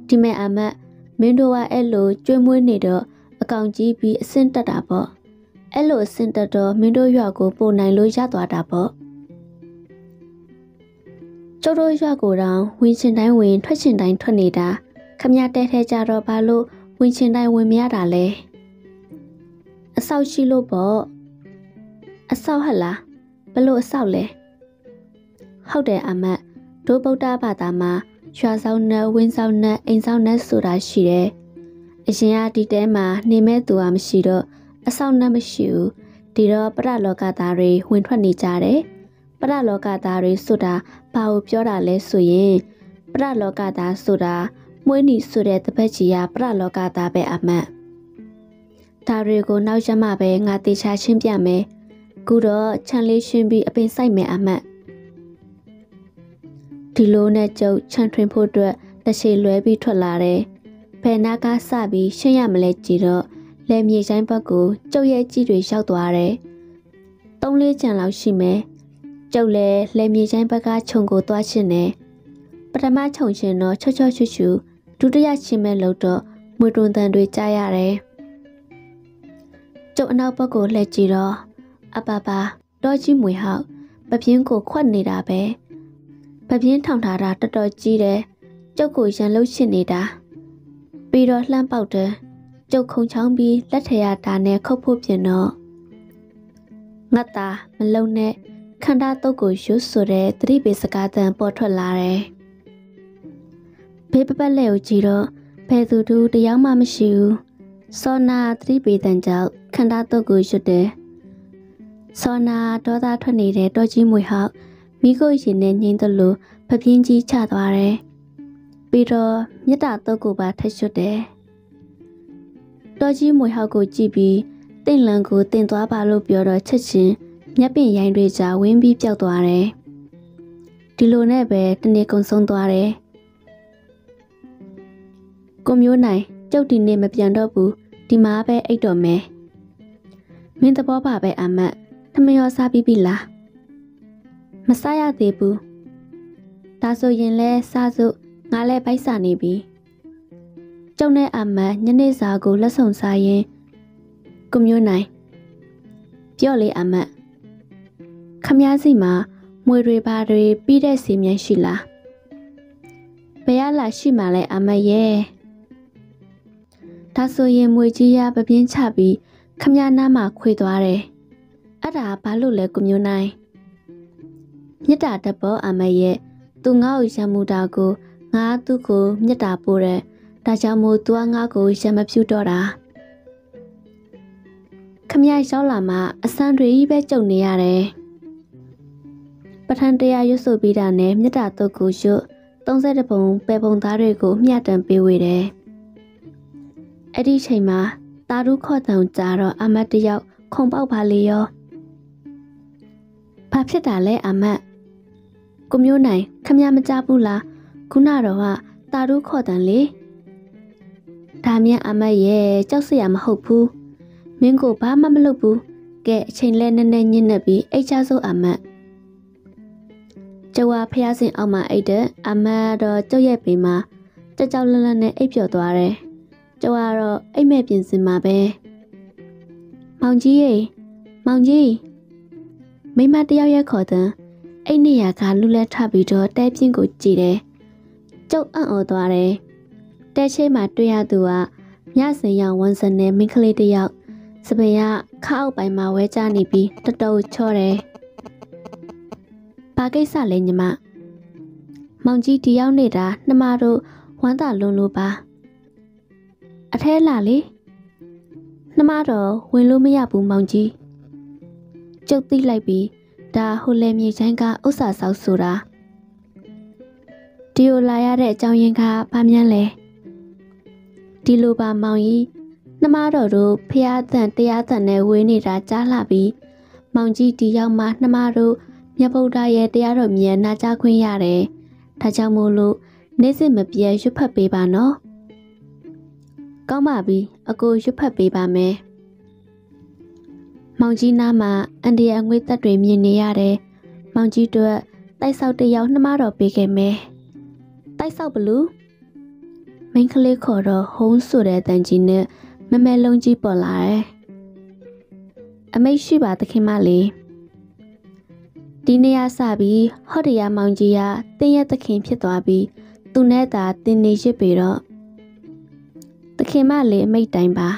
ဒီမဲ့အမတ်မင်းတို့ကအဲ့လိုကျွေးမွေးနေတော့အကောင်ကြီးပြီးအဆင့်တက်တာပေါ့ အဲ့လိုအဆင့်တက်တော့မင်းတို့ရွာကိုပို့နိုင်လို့ရသွားတာပေါ့ကျတို့ရွာကိုတော့ဝင်ချင်တိုင်းဝင်ထွက်ချင်တိုင်းထွက်နေတာခမရတဲထဲကြတော့ဘာလို့ဝင်ချင်တိုင်းဝင်မရတာလဲအဆောက်ရှိလို့ပေါ့အဆောက်ဟလားဘလို့အဆောက်လဲဟုတ်တယ်အမတ်ဒိုးဗုဒ္ဓဘာသာမှာရွာဆောင်နဲ့ဝင်းဆောင်နဲ့အိမ်ဆောင်နဲ့ဆိုတာရှိတယ်အရင်ကဒီတဲမှာနေမဲ့သူကမရှိတော့ အဆောင်နဲ့မရှိဘူးဒီတော့ပရလောကသားတွေဝင်ထွက်နေကြတယ်ပရလောကသားတွေဆိုတာဘာကိုပြောတာလဲဆိုရင်ပရလောကသားဆိုတာမွေးနီဆိုတဲ့တပတ်ကြီးကပရလောကသားပဲအမှန်ဒါတွေကိုနောက်ရမှပဲငါတေချာရှင်းပြမယ်ခုတော့ခြံလေးရှင်းပြီးအပင်စိုက်မယ်အမှန်ဒီလိုနဲ့ကျုပ်ခြံထွင်ဖို့အတွက်တရှိလွဲပြီးထွက်လာတယ်ဘဘယ်နာကစပြီးရှင်းရမလဲကြည့်တော့ လက်မြေဆိုင်ဘက်ကိုကျုပ်ရဲ့ကြီးတွေရောက်သွားတယ်။သုံးလေးကြံလောက်ရှိမယ်။ကျုပ်လည်းလက်မြေဆိုင်ဘက်ကခြုံကိုသွားရှင်းတယ်။ပထမခြုံရှင်းတော့ချောချောချွချူဒုတိယရှင်းမဲ့လို့တော့မွေတွန်တန်တွေကြားရတယ်။ကျုပ်အနောက်ဘက်ကိုလှည့်ကြည့်တော့အပပါတော့ကြီးမွေဟောက်ပပြင်းကိုခွက်နေတာပဲ။ပပြင်းထောင်ထားတာတော်တော်ကြီးတယ်။ကျုပ်ကိုရန်လို့ရှင်းနေတာ။ပြီးတော့လှမ်းပေါက်တယ်။ ကျုပ်ခုံချောင်းပြီးလက်ထရတာနဲ့ခုတ်ဖို့ပြင်တော့ငတ်တာမလုံနဲ့ခန္ဓာတုတ်ကိုရွတ်ဆိုတဲ့သတိပေးစကားတန်ပေါ်ထွက်လာတယ်ဘေးပပတ်လက်ကိုကြည့်တော့ဘယ်သူတူတယောက်မှမရှိဘူးစောနာသတိပေးတဲ့ကြောင့်ခန္ဓာတုတ်ကိုရွတ်တယ်စောနာဒေါသထွက်နေတဲ့တော်ကြီးမွေဟောက်မိကိုရင်နဲ့ငိမ့်သလိုဖပြင်းကြီးချသွားတယ်ပြီးတော့မြတ်တာတုတ်ကိုပါထက်ရွတ်တယ် တော်ကြီးမွေဟောက်ကိုကြည့်ပြီးတင့်လန်ကိုတင်သွားပါလို့ပြောတော့ချက်ချင်းမျက်ပင်ရိုင်းတွေကြာဝင်းပြီးပျောက်သွားတယ်။ဒီလိုနဲ့ပဲတနေ့ကုန်ဆုံးသွားတယ်။ကိုမျိုးနိုင်ကျုပ်ဒီနေ့မပြန်တော့ဘူးဒီမှာပဲအိတ်တော်မယ်။မင်းသဘောပါပဲအမတ်ထမရောစားပြီးပြီလား။မစားရသေးဘူး။ဒါဆိုရင်လဲစားစုငါလည်းဗိုက်စာနေပြီ။ ကျုံနဲ့အမတ်ညနေစာကိုလက်ဆောင်စားရင်ကိုမျိုးနိုင်ပြော့လေအမတ်ခမည်းစီမှာမွေတွေပါတွေပြီးတဲ့စီမြန်ရှိလားဘယ်ရလာရှိမှလဲအမတ်ရဲ့ဒါဆိုရင်မွေကြီးရပပြင်းချပြီးခမည်းနားမှာခွေသွားတယ်အဲ့ဒါဘာလို့လဲကိုမျိုးနိုင်မြစ်တာတဘောအမတ်ရဲ့သူငါ့ကိုရမှုတာကိုငါသူ့ကိုမြစ်တာပို့တဲ့ ဒါကြောင့်မို့သူကငါ့ကိုရမဖြူတော့တာခမရရောက်လာမှအဆန်းတွေကြီးပဲကြုံနေရတယ်ပထန်တရားရွတ်ဆိုပြီးတာနဲ့မြတ်တာတုတ်ကိုရွတ်30ပုံပဲပုံသားတွေကိုမျှတံပေးဝေတယ်အဲ့ဒီချိန်မှာတာရုခေါ်တံကြတော့အမတ်တယောက်ခုံပေါက်ပါလေရောဘာဖြစ်တာလဲအမတ်ကိုမျိုးနိုင်ခမရမကြဘူးလားခုနတော့ကတာရုခေါ်တံလေ ဒါမြန်အမတ်ရဲ့ကြောက်စရာမဟုတ်ဘူးမင်းကိုဘာမှမလုပ်ဘူးကဲအချိန်လဲနည်းနည်းညစ်နေပြီးအိတ်ချစို့အမတ်ကျဝါဖះစင်အောက်မှာအိတ်တဲ့အမတ်တော့ကျုပ်ရဲ့ပေမှာကြောက်ကြောက်လန့်လန့်နဲ့အိပ်ပျော်သွားတယ်ကျဝါတော့အိတ်မဲ့ပြင်စင်မှာပဲမောင်ကြီးရေမောင်ကြီးမိမတယောက်ရဲ့ခေါ်တဲ့အိတ်နေရကလူလဲထပြီးတော့တဲပြင်းကိုကြည်တယ်ကျုပ်အံ့ဩသွားတယ် တဲချိမှာတွေ့ရသူကမြစင်ရောင်ဝန်စံနဲ့မိန်းကလေးတယောက်စပယ်ကခါအောက်ပိုင်းမှာဝဲကြနေပြီးတတော်ချော့တယ်။ဘာကိစ္စလဲညီမ။မောင်ကြီးဒီရောက်နေတာနှမတို့ဝမ်းသာလွန်လို့ပါ။အထဲလာလေ။နှမတော့ဝင်လို့မရဘူးမောင်ကြီး။ကျုပ်သိလိုက်ပြီးဒါဟိုလေမြေချိုင်းကဥစ္စာဆောက်ဆိုတာ။ဒီကိုလာရတဲ့အကြောင်းရင်းကဘာမှန်းလဲ။ ဒီလိုပါမောင်ကြီးနှမတော်တို့ဖျားတန်တရားတန်နဲ့ဝေးနေတာကြားလှပြီးမောင်ကြီးဒီရောက်မှနှမတို့မြတ်ဗုဒ္ဓရဲ့တရားတော်မြတ်နာကြားခွင့်ရတယ်။ဒါကြောင့်မို့လို့နေ့စဉ်မပြတ်ရွတ်ဖတ်ပေးပါနော်။ကောင်းပါပြီအကိုရွတ်ဖတ်ပေးပါမယ်။မောင်ကြီးနားမှာအန်ဒီယာငွေသက်တွေမြင်နေရတယ်။မောင်ကြီးတို့တိုက်ဆောက်တယောက်နှမတော်ပေးခဲ့မယ်။တိုက်ဆောက်ဘလို့ မိန်းကလေးခေါ်တော့ဟုံးဆိုတဲ့တန်ကြီးနဲ့မမဲလုံးကြီးပေါ်လာတယ်။အမိတ်ရှိပါသခင်မလေးဒီနေ့ရစပြီးဟော့တရမောင်ကြီးကတင်းရဲ့သခင်ဖြစ်သွားပြီးသူနဲ့သာတင်းနေရစ်ပေတော့သခင်မလေးအမိတ်တိုင်းပါ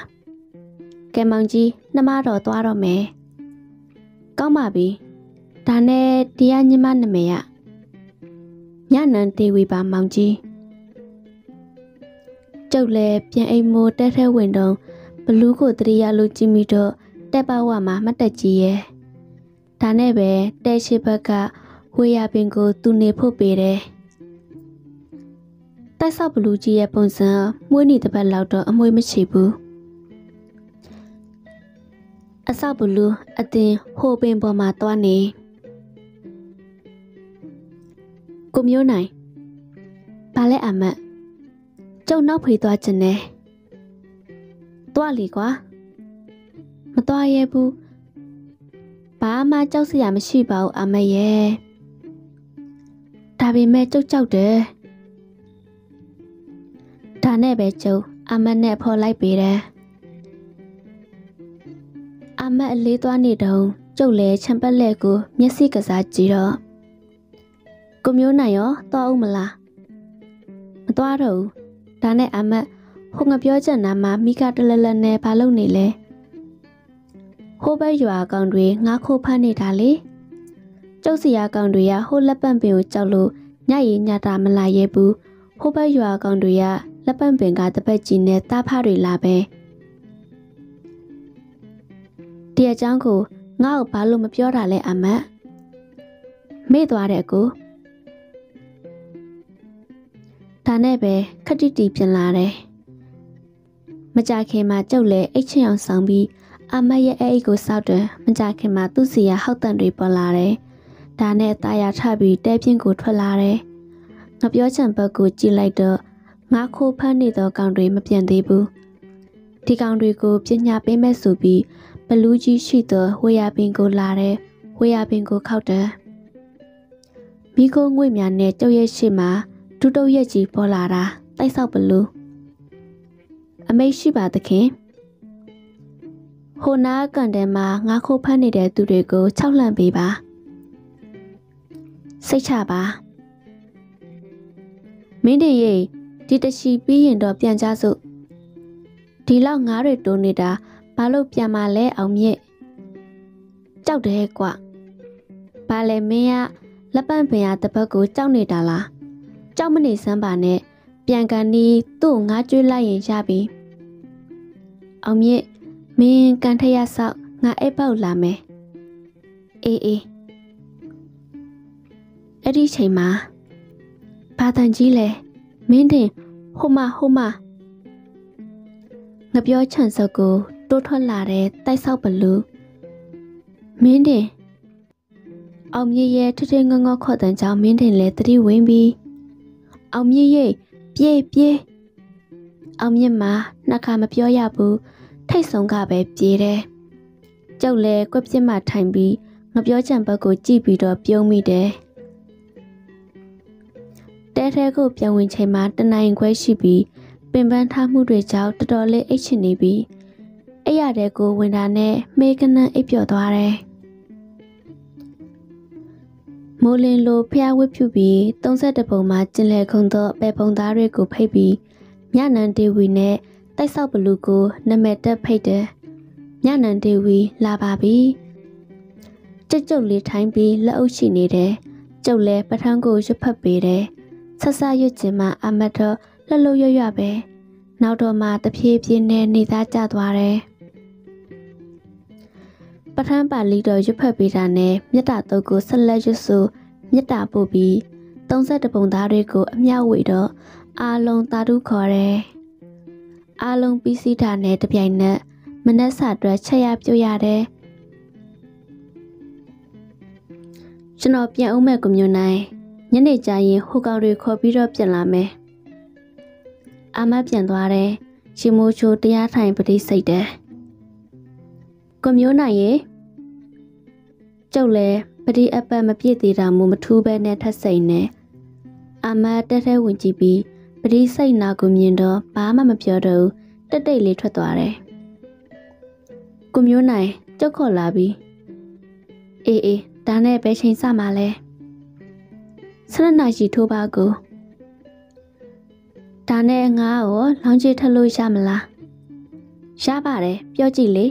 ကဲမောင်ကြီးနှမတော်သွားတော့မယ်ကောင်းပါပြီဒါနဲ့တရားညီမနမေရညနန်ဒေဝီပါမောင်ကြီး ကျုပ်လည်းပြန်အိမ်မိုးတက်ထဲဝင်တော့ဘလူးကိုတရိယာလို့ကြည့်မိတော့တက်ပဝမှာမတက်ကြီးရဲ့ဒါနဲ့ပဲတဲရှိဘက်ကဝေရပင်ကိုသူနေဖို့ပေးတယ်တိုက်ဆောက်ဘလူးကြီးရဲ့ပုံစံမွေးနေတပတ်လောက်တော့အမွေမချေဘူးအဆောက်ဘလူးအတင်ဟိုပင်ပေါ်မှာတွားနေကိုမျိုးနိုင်ဘာလဲအမတ် ကျုံနောက်ဖေးသွားခြင်းနဲ့တွားလီကွာမတွားရဲဘူးဘာမှကြောက်စရာမရှိပါဘူးအမရဲ့ဒါပေမဲ့ကြုတ်ကြောက်တယ်ဒါနဲ့ပဲကျုပ်အမနဲ့ဖော်လိုက်ပေတယ်အမအလေးသွားနေတုံးကျုပ်လည်းချံပက်လက်ကိုမျက်စိကစားကြည့်တော့ကိုမျိုးနိုင်ရောသွားအောင်မလားမသွားတော့ဘူး ဒါနဲ့အမတ်ဟိုငပြောချက်နာမှာမိကတလလနဲ့ဘာလုပ်နေလဲဟိုဘက်ရွာကောင်တွေငါခိုးဖမ်းနေတာလေကျုပ်စီယာကောင်တွေကဟိုလက်ပံပင်ကိုကြောက်လို့ညရီညတာမလာရဲဘူးဟိုဘက်ရွာကောင်တွေကလက်ပံပင်ကတပတ်ကြီးနဲ့တားဖတွေလာပဲဒီအကြောင်းကိုငါ့ကိုဘာလို့မပြောတာလဲအမတ်မေ့သွားတဲ့ကို ဒါနဲ့ပဲခတိတီပြင်လာတယ်မကြခင်မှာကျုပ်လည်းအိတ်ချင်အောင်ဆောင်ပြီးအမတ်ရဲ့အိတ်ကိုစောက်တယ်မကြခင်မှာသူ့စီရဟောက်တန်တွေပေါ်လာတယ်ဒါနဲ့တာယာထပြီးတဲပြင်းကိုထွက်လာတယ်ငပြောချံဘက်ကိုကြည့်လိုက်တော့ငါခိုးဖမ်းနေသောကောင်တွေမပြန်သေးဘူးဒီကောင်တွေကိုပညာပေးမဲ့ဆိုပြီးဘလူးကြီးရှိသောဝေယပင်ကိုလာတယ်ဝေယပင်ကိုခောက်တယ်မိခိုးငွေများနဲ့ကျုပ်ရဲ့ရှိမှာ ဒုတုတ်ရက်ကြီးပေါ်လာတာတိုက်ဆောက်ဘလူးအမိတ်ရှိပါသခင်ဟိုနာကန်တဲမှာငါခိုးဖမ်းနေတဲ့သူတွေကိုခြောက်လှန့်ပေးပါစိတ်ချပါမင်းတင်ရိဒီတရှိပြီးရင်တော့ပြန်ကြစို့ဒီလောက်ငါးတွေတိုးနေတာဘာလို့ပြန်มาလဲအောင်မြင့်ကြောက်တယ်ကွဘာလဲမင်းကလက်ပန့်ပင်ရတပတ်ကိုကြောက်နေတာလား ကြောက်မနေစမ်းပါနဲ့ပြန်ကန်ဒီသူ့ငါကြွေးလိုက်ရင်ရပြီအောင်မြင့်မင်းကန်ထရဆောက်ငါအိပ်ပေါက်လာမယ်အေးအေးအဲ့ဒီချိန်မှာဘာတန်ကြီးလဲမင်းတင်ဟိုမဟိုမငပြောချန်စက်ကိုတိုးထွက်လာတဲ့တိုက်ဆောက်ဘလူးမင်းတင်အောင်မြင့်ရဲ့ထထငငခေါ်တန်ကြောင့်မင်းတင်လည်းတတိဝင်းပြီး အောင်မြင့်ရဲ့ပြေးပြေးအောင်မြင့်မှာနှစ်ခါမပြောရဘူးထိတ်ဆုံးကပဲပြေးတယ်ကျုပ်လည်းကွက်ပြစ်မှထိုင်ပြီးငပြောချံဘက်ကိုကြည့်ပြီးတော့ပြုံးမိတယ်တဲထဲကိုပြန်ဝင်ချိန်မှာတနိုင်ခွဲရှိပြီးပင်ပန်းထားမှုတွေကြောင့်တော်တော်လေးအိတ်ချင်နေပြီးအဲ့ရတဲ့ကိုဝင်တာနဲ့မေးကနန်းအိပ်ပျော်သွားတယ် မိုးလင်းလိုဖျားဝစ်ဖြူပြီး32ပုံမှာကျင်လေခုံသောပဲပုံသားတွေကိုဖိတ်ပြီးညနန်ဒေဝီနဲ့တိုက်ဆောက်ဘလူးကိုနမဲတက်ဖိတ်တယ်ညနန်ဒေဝီလာပါပြီကြက်ကြုတ်လေးထိုင်းပြီးလက်အုပ်ရှိနေတယ်ကျုပ်လည်းပထန်းကိုရွတ်ဖတ်ပေးတယ်ဆက်ဆရွတ်ခြင်းမှာအမတ်တော့လှလှရွရွပဲနောက်တော့မှတဖြည်းဖြည်းနဲ့နေသားကျသွားတယ် ပထန်းပါဠိတော်ရွတ်ဖတ်ပေးတာနဲ့မြတ်တာတုတ်ကိုဆက်လက်ရွတ်ဆိုမြတ်တာပို့ပြီး32ပုံသားတွေကိုအမျှဝေတော့အာလုံးသာဓုခေါ်တယ်အာလုံးပြီးစီးတာနဲ့တပြိုင်နက်မနက်စာအတွက်ချက်ရပြုတ်ရတယ်ကျွန်တော်ပြန်အောင်မဲ့ကွန်မြူနိုင်ညနေကျရင်ဟိုကောင်တွေခေါ်ပြီးတော့ပြန်လာမယ်အာမပြန်သွားတယ်ရှင်မိုးချိုတရားထိုင်ပတိစိတ်တယ်ကွန်မြူနိုင်ရေ ကျုပ်လည်းပတိအပတ်မပြည့်သေးတာမို့မထူးပဲနဲ့ထက်စိတ်နဲ့အာမတက်ထဲဝင်ကြည့်ပြီးပတိစိတ်နာကိုမြင်တော့ဘာမှမပြောတော့တက်တိတ်လေးထွက်သွားတယ်ကွန်မြူနိုင်ကျုပ်ခေါ်လာပြီးအေးအေးဒါနဲ့ပဲချိန်စမှာလဲဆရနာရှိထိုးပါကိုဒါနဲ့ငါ့ကိုလောင်းချထလို့ရမလားရပါတယ်ပြောကြည့်လေ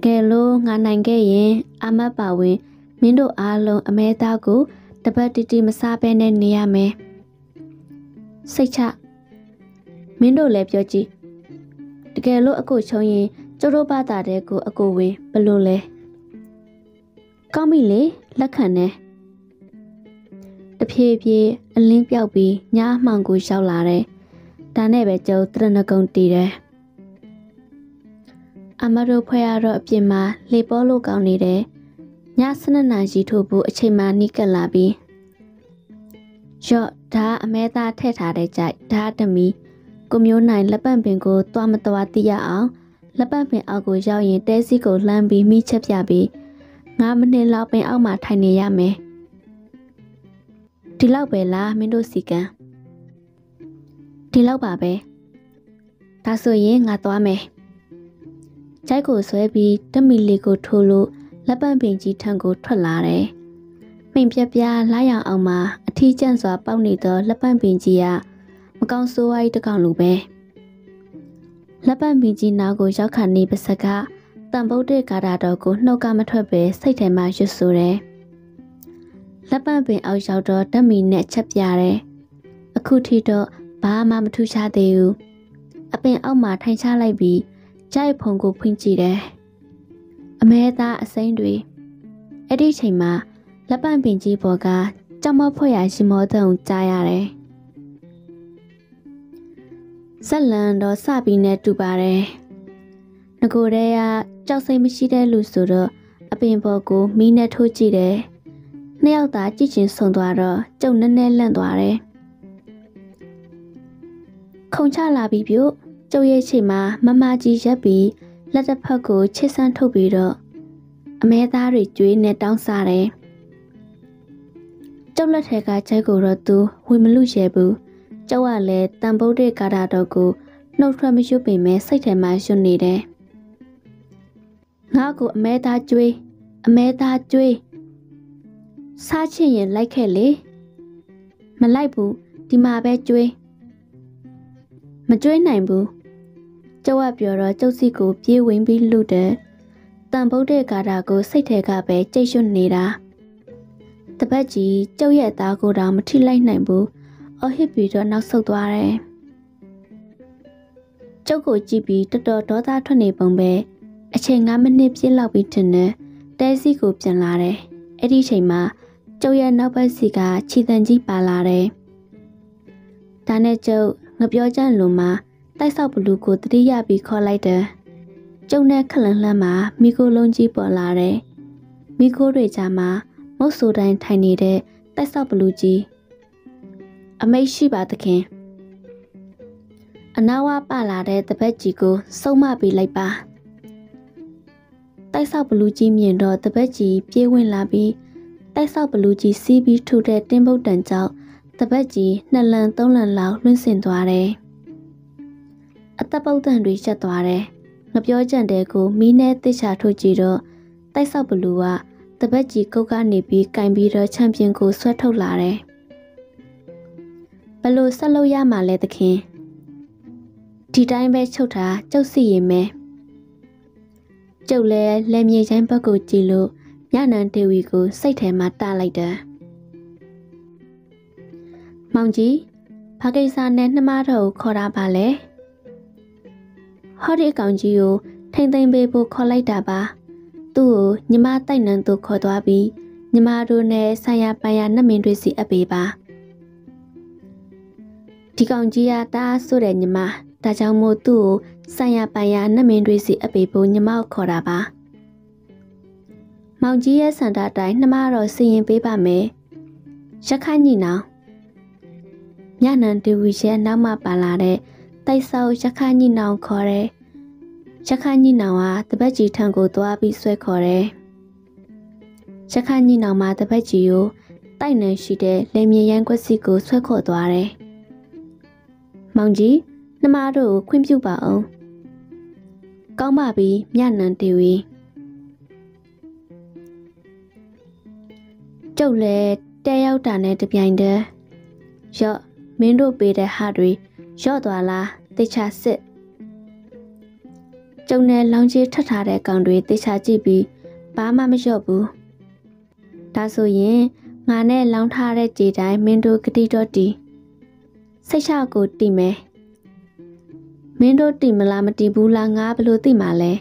တကယ်လို့ငါနိုင်ခဲ့ရင်အမတ်ပါဝင်မင်းတို့အားလုံးအမဲသားကိုတပတ်တီတီမစားဘဲနဲ့နေရမယ်စိတ်ချမင်းတို့လည်းပြောကြည့်တကယ်လို့အကိုချုံရင်ကျတို့ဘာသာတဲ့ကိုအကိုဝင်ဘလို့လဲကောင်းပြီလေလက်ခံနေတဖြည်းဖြည်းအလင်းပြောက်ပြီးညအမှောင်ကိုရောက်လာတယ်ဒါနဲ့ပဲကျုပ်တရဏဂုံတည်တယ် အမတို့ဖွဲ့ရတော့အပြင်မှာလေပေါ်လို့ကောင်းနေတယ်ညစနနာရီထို့ဖို့အချိန်မှနီးကပ်လာပြီးရော့ဒါအမဲသားထည့်ထားတဲ့ကြိုက်ဒါတမီကိုမျိုးနိုင်လက်ပံပင်ကိုတွားမတွားသိရအောင်လက်ပံပင်အောက်ကိုရောက်ရင်တဲစီကိုလှမ်းပြီးမိချက်ပြပြီး9မိနစ်လောက်ပင်အောက်မှာထိုင်နေရမယ်ဒီလောက်ပဲလားမင်းတို့စီကံဒီလောက်ပါပဲဒါဆိုရင်ငါသွားမယ် ကြိုက်ကိုဆွဲပြီးတမီလေးကိုထိုးလို့လက်ပံပင်ကြီးထံကိုထွက်လာတယ်မိန်ပြပြလာရအောင်မှာအထီးကျန့်စွာပေါက်နေသောလက်ပံပင်ကြီးကမကောင်းဆိုးဝါးကြီးတစ်ကောင်လိုပဲလက်ပံပင်ကြီးနားကိုရောက်ခါနေပါစကတန်ဗုဒ္ဓဂါထာတော်ကိုနှုတ်ကမထွက်ပဲစိတ်ထဲမှာရွတ်ဆိုတယ်လက်ပံပင်အောက်ရောက်တော့တက်မီနဲ့ချက်ပြတယ်အခုထိတော့ဘာမှမထူးခြားသေးဘူးအပင်အောက်မှာထိုင်ချလိုက်ပြီး ကြိုက်ဖုံကိုဖွင့်ကြည့်တယ်အမဲသားအစိမ့်တွေအဲ့ဒီချိန်မှာလက်ပံပင်ကြီးပေါ်ကကြောင်မဖွက်ရရှိမောတဲ့ုံကြားရတယ်ဇက်လန်တော့စပြီးနဲ့တူပါတယ်ငကိုတဲကကြောက်စိတ်မရှိတဲ့လူဆိုတော့အပင်ပေါ်ကိုမီးနဲ့ထိုးကြည့်တယ်နှစ်ယောက်သာကြည့်ချင်းဆုံသွားတော့ကျုံနဲ့နဲ့လန့်သွားတယ်ခုံချလာပြီးပြုတ် ကျုပ်ရဲ့ချိန်မှာမမကြီးရက်ပြီးလက်တစ်ဖက်ကိုချစ်ဆန်းထုတ်ပြီးတော့အမဲသားတွေကျွေးနဲ့တောင်းစားတယ်ကျုပ်လက်ထက်ကကျိုက်ကိုတော့သူဝင်မလူရဲဘူးကျုပ်ကလည်းတန်ဗုဒ္ဓကာတာတော်ကိုနှုတ်ထွက်မရွတ်ပေမဲ့စိတ်ထဲမှာရွတ်နေတယ်ငါ့ကိုအမဲသားကျွေးအမဲသားကျွေးစားချင်ရင်လိုက်ခဲ့လေမလိုက်ဘူးဒီမှာပဲကျွေးမကျွေးနိုင်ဘူး ကျုပ်ကပြောတော့ကျုပ်စီကိုပြေးဝင်ပြီးလှုတယ်တန်ဗုဒ္ဓဂါထာကိုစိတ်ထဲကပဲကြိတ်ရွတ်နေတာတပတ်ကြီးကျုပ်ရဲ့သားကိုတော့မထိလိုက်နိုင်ဘူးအော်ဟစ်ပြီးတော့နောက်ဆုတ်သွားတယ်ကျုပ်ကိုကြည့်ပြီးတော်တော်ဒေါသထွက်နေပုံပဲအချိန်9မိနစ်ပြည့်လောက်ပြီးထင်တယ်တဲစီကိုပြန်လာတယ်အဲ့ဒီချိန်မှာကျုပ်ရဲ့နောက်ဘက်စီကခြေတံကြီးပါလာတယ်ဒါနဲ့ကျုပ်ငပြောကြလွန်မှာ တိုက်ဆောက်ဘလူးကိုတတိယပြီးခေါ်လိုက်တယ်ကျုံနဲ့ခလန်လှမ်းမှာမိခိုလုံးကြီးပေါ်လာတယ်မိခိုးတွေကြားမှာမုတ်ဆိုတိုင်းထိုင်နေတဲ့တိုက်ဆောက်ဘလူးကြီးအမိတ်ရှိပါသခင်အနာဝပလာတဲ့တပတ်ကြီးကိုစုံမပေးလိုက်ပါတိုက်ဆောက်ဘလူးကြီးမြင်တော့တပတ်ကြီးပြေးဝင်လာပြီးတိုက်ဆောက်ဘလူးကြီးစီးပြီးထူတဲ့တင်းပုတ်တန်ကြောင့်တပတ်ကြီးနှစ်လန်သုံးလန်လောက်လွှင့်စင်သွားတယ်အ သက်ပုတ်တန်တွေချက်သွားတယ်ငပြောကြံတဲ့ကိုမီးနဲ့တစ်ချာထုတ်ကြည့်တော့တိုက်ဆောက်ဘလူးကတပတ်ကြီးကုတ်ကနေပြီးကင်ပြီးတော့ချန်ပီယံကိုဆွဲထုတ်လာတယ်ဘလို့ဆက်လို့ရမှာလဲသခင်ဒီတိုင်းပဲချုပ်တာကျုပ်စီရင်မယ်ကျုပ်လည်းလက်မြေချိုင်းဘက်ကိုကြည့်လို့ညနန်ဒေဝီကိုစိတ်ထဲမှာတလိုက်တယ်မောင်ကြီးဘာကိစ္စနဲ့နှမတော်ကိုခေါ်တာပါလဲ ဟောဒီအကောင်ကြီးကိုထိမ့်သိမ့်ပေးဖို့ခေါ်လိုက်တာပါသူ့ကိုညီမတိုက်နန်းသူခေါ်သွားပြီးညီမတို့နဲ့ဆိုင်ရပိုင်ရနှမင်တွေစီအပ်ပေးပါဒီကောင်ကြီးကတအားဆိုတဲ့ညီမဒါကြောင့်မို့သူ့ကိုဆိုင်ရပိုင်ရနှမင်တွေစီအပ်ပေးဖို့ညီမကိုခေါ်တာပါမောင်ကြီးရဲ့စန္ဒအတိုင်းနှမတော်စီရင်ပေးပါမယ်ရခိုင်ညီနောင်ညနန်ဒေဝီရဲ့နောက်မှပါလာတဲ့ တိုက်ဆောက်ရခိုင်ညီနောင်ခေါ်တယ်ရခိုင်ညီနောင်ကတပတ်ကြီးထံကိုသွားပြီးဆွဲခေါ်တယ်ရခိုင်ညီနောင်မှာတပတ်ကြီးကိုတိုက်နှံရှိတဲ့လေမြေရန်ကွက်စီကိုဆွဲခေါ်သွားတယ်မောင်ကြီးနှမတို့ကိုခွင့်ပြုပါအောင်ကောင်းပါပြီမြနန်တေဝီကျုပ်လည်းတဲရောက်တာနဲ့တပြိုင်တည်းရော့မင်းတို့ပေးတဲ့ဟာတွေ ရော့သွားလားတေချာစစ်ကျုံနဲ့လောင်ချေထပ်ထားတဲ့ကောင်တွေတေချာကြည့်ပြီးဘာမှမလျော့ဘူးဒါဆိုရင်ငါနဲ့လောင်ထားတဲ့ကြည်တိုင်းမင်းတို့ဂတိတော်တီစိတ်ချကိုတီမယ်မင်းတို့တီမလားမတီဘူးလားငါဘလို့သိမှာလဲ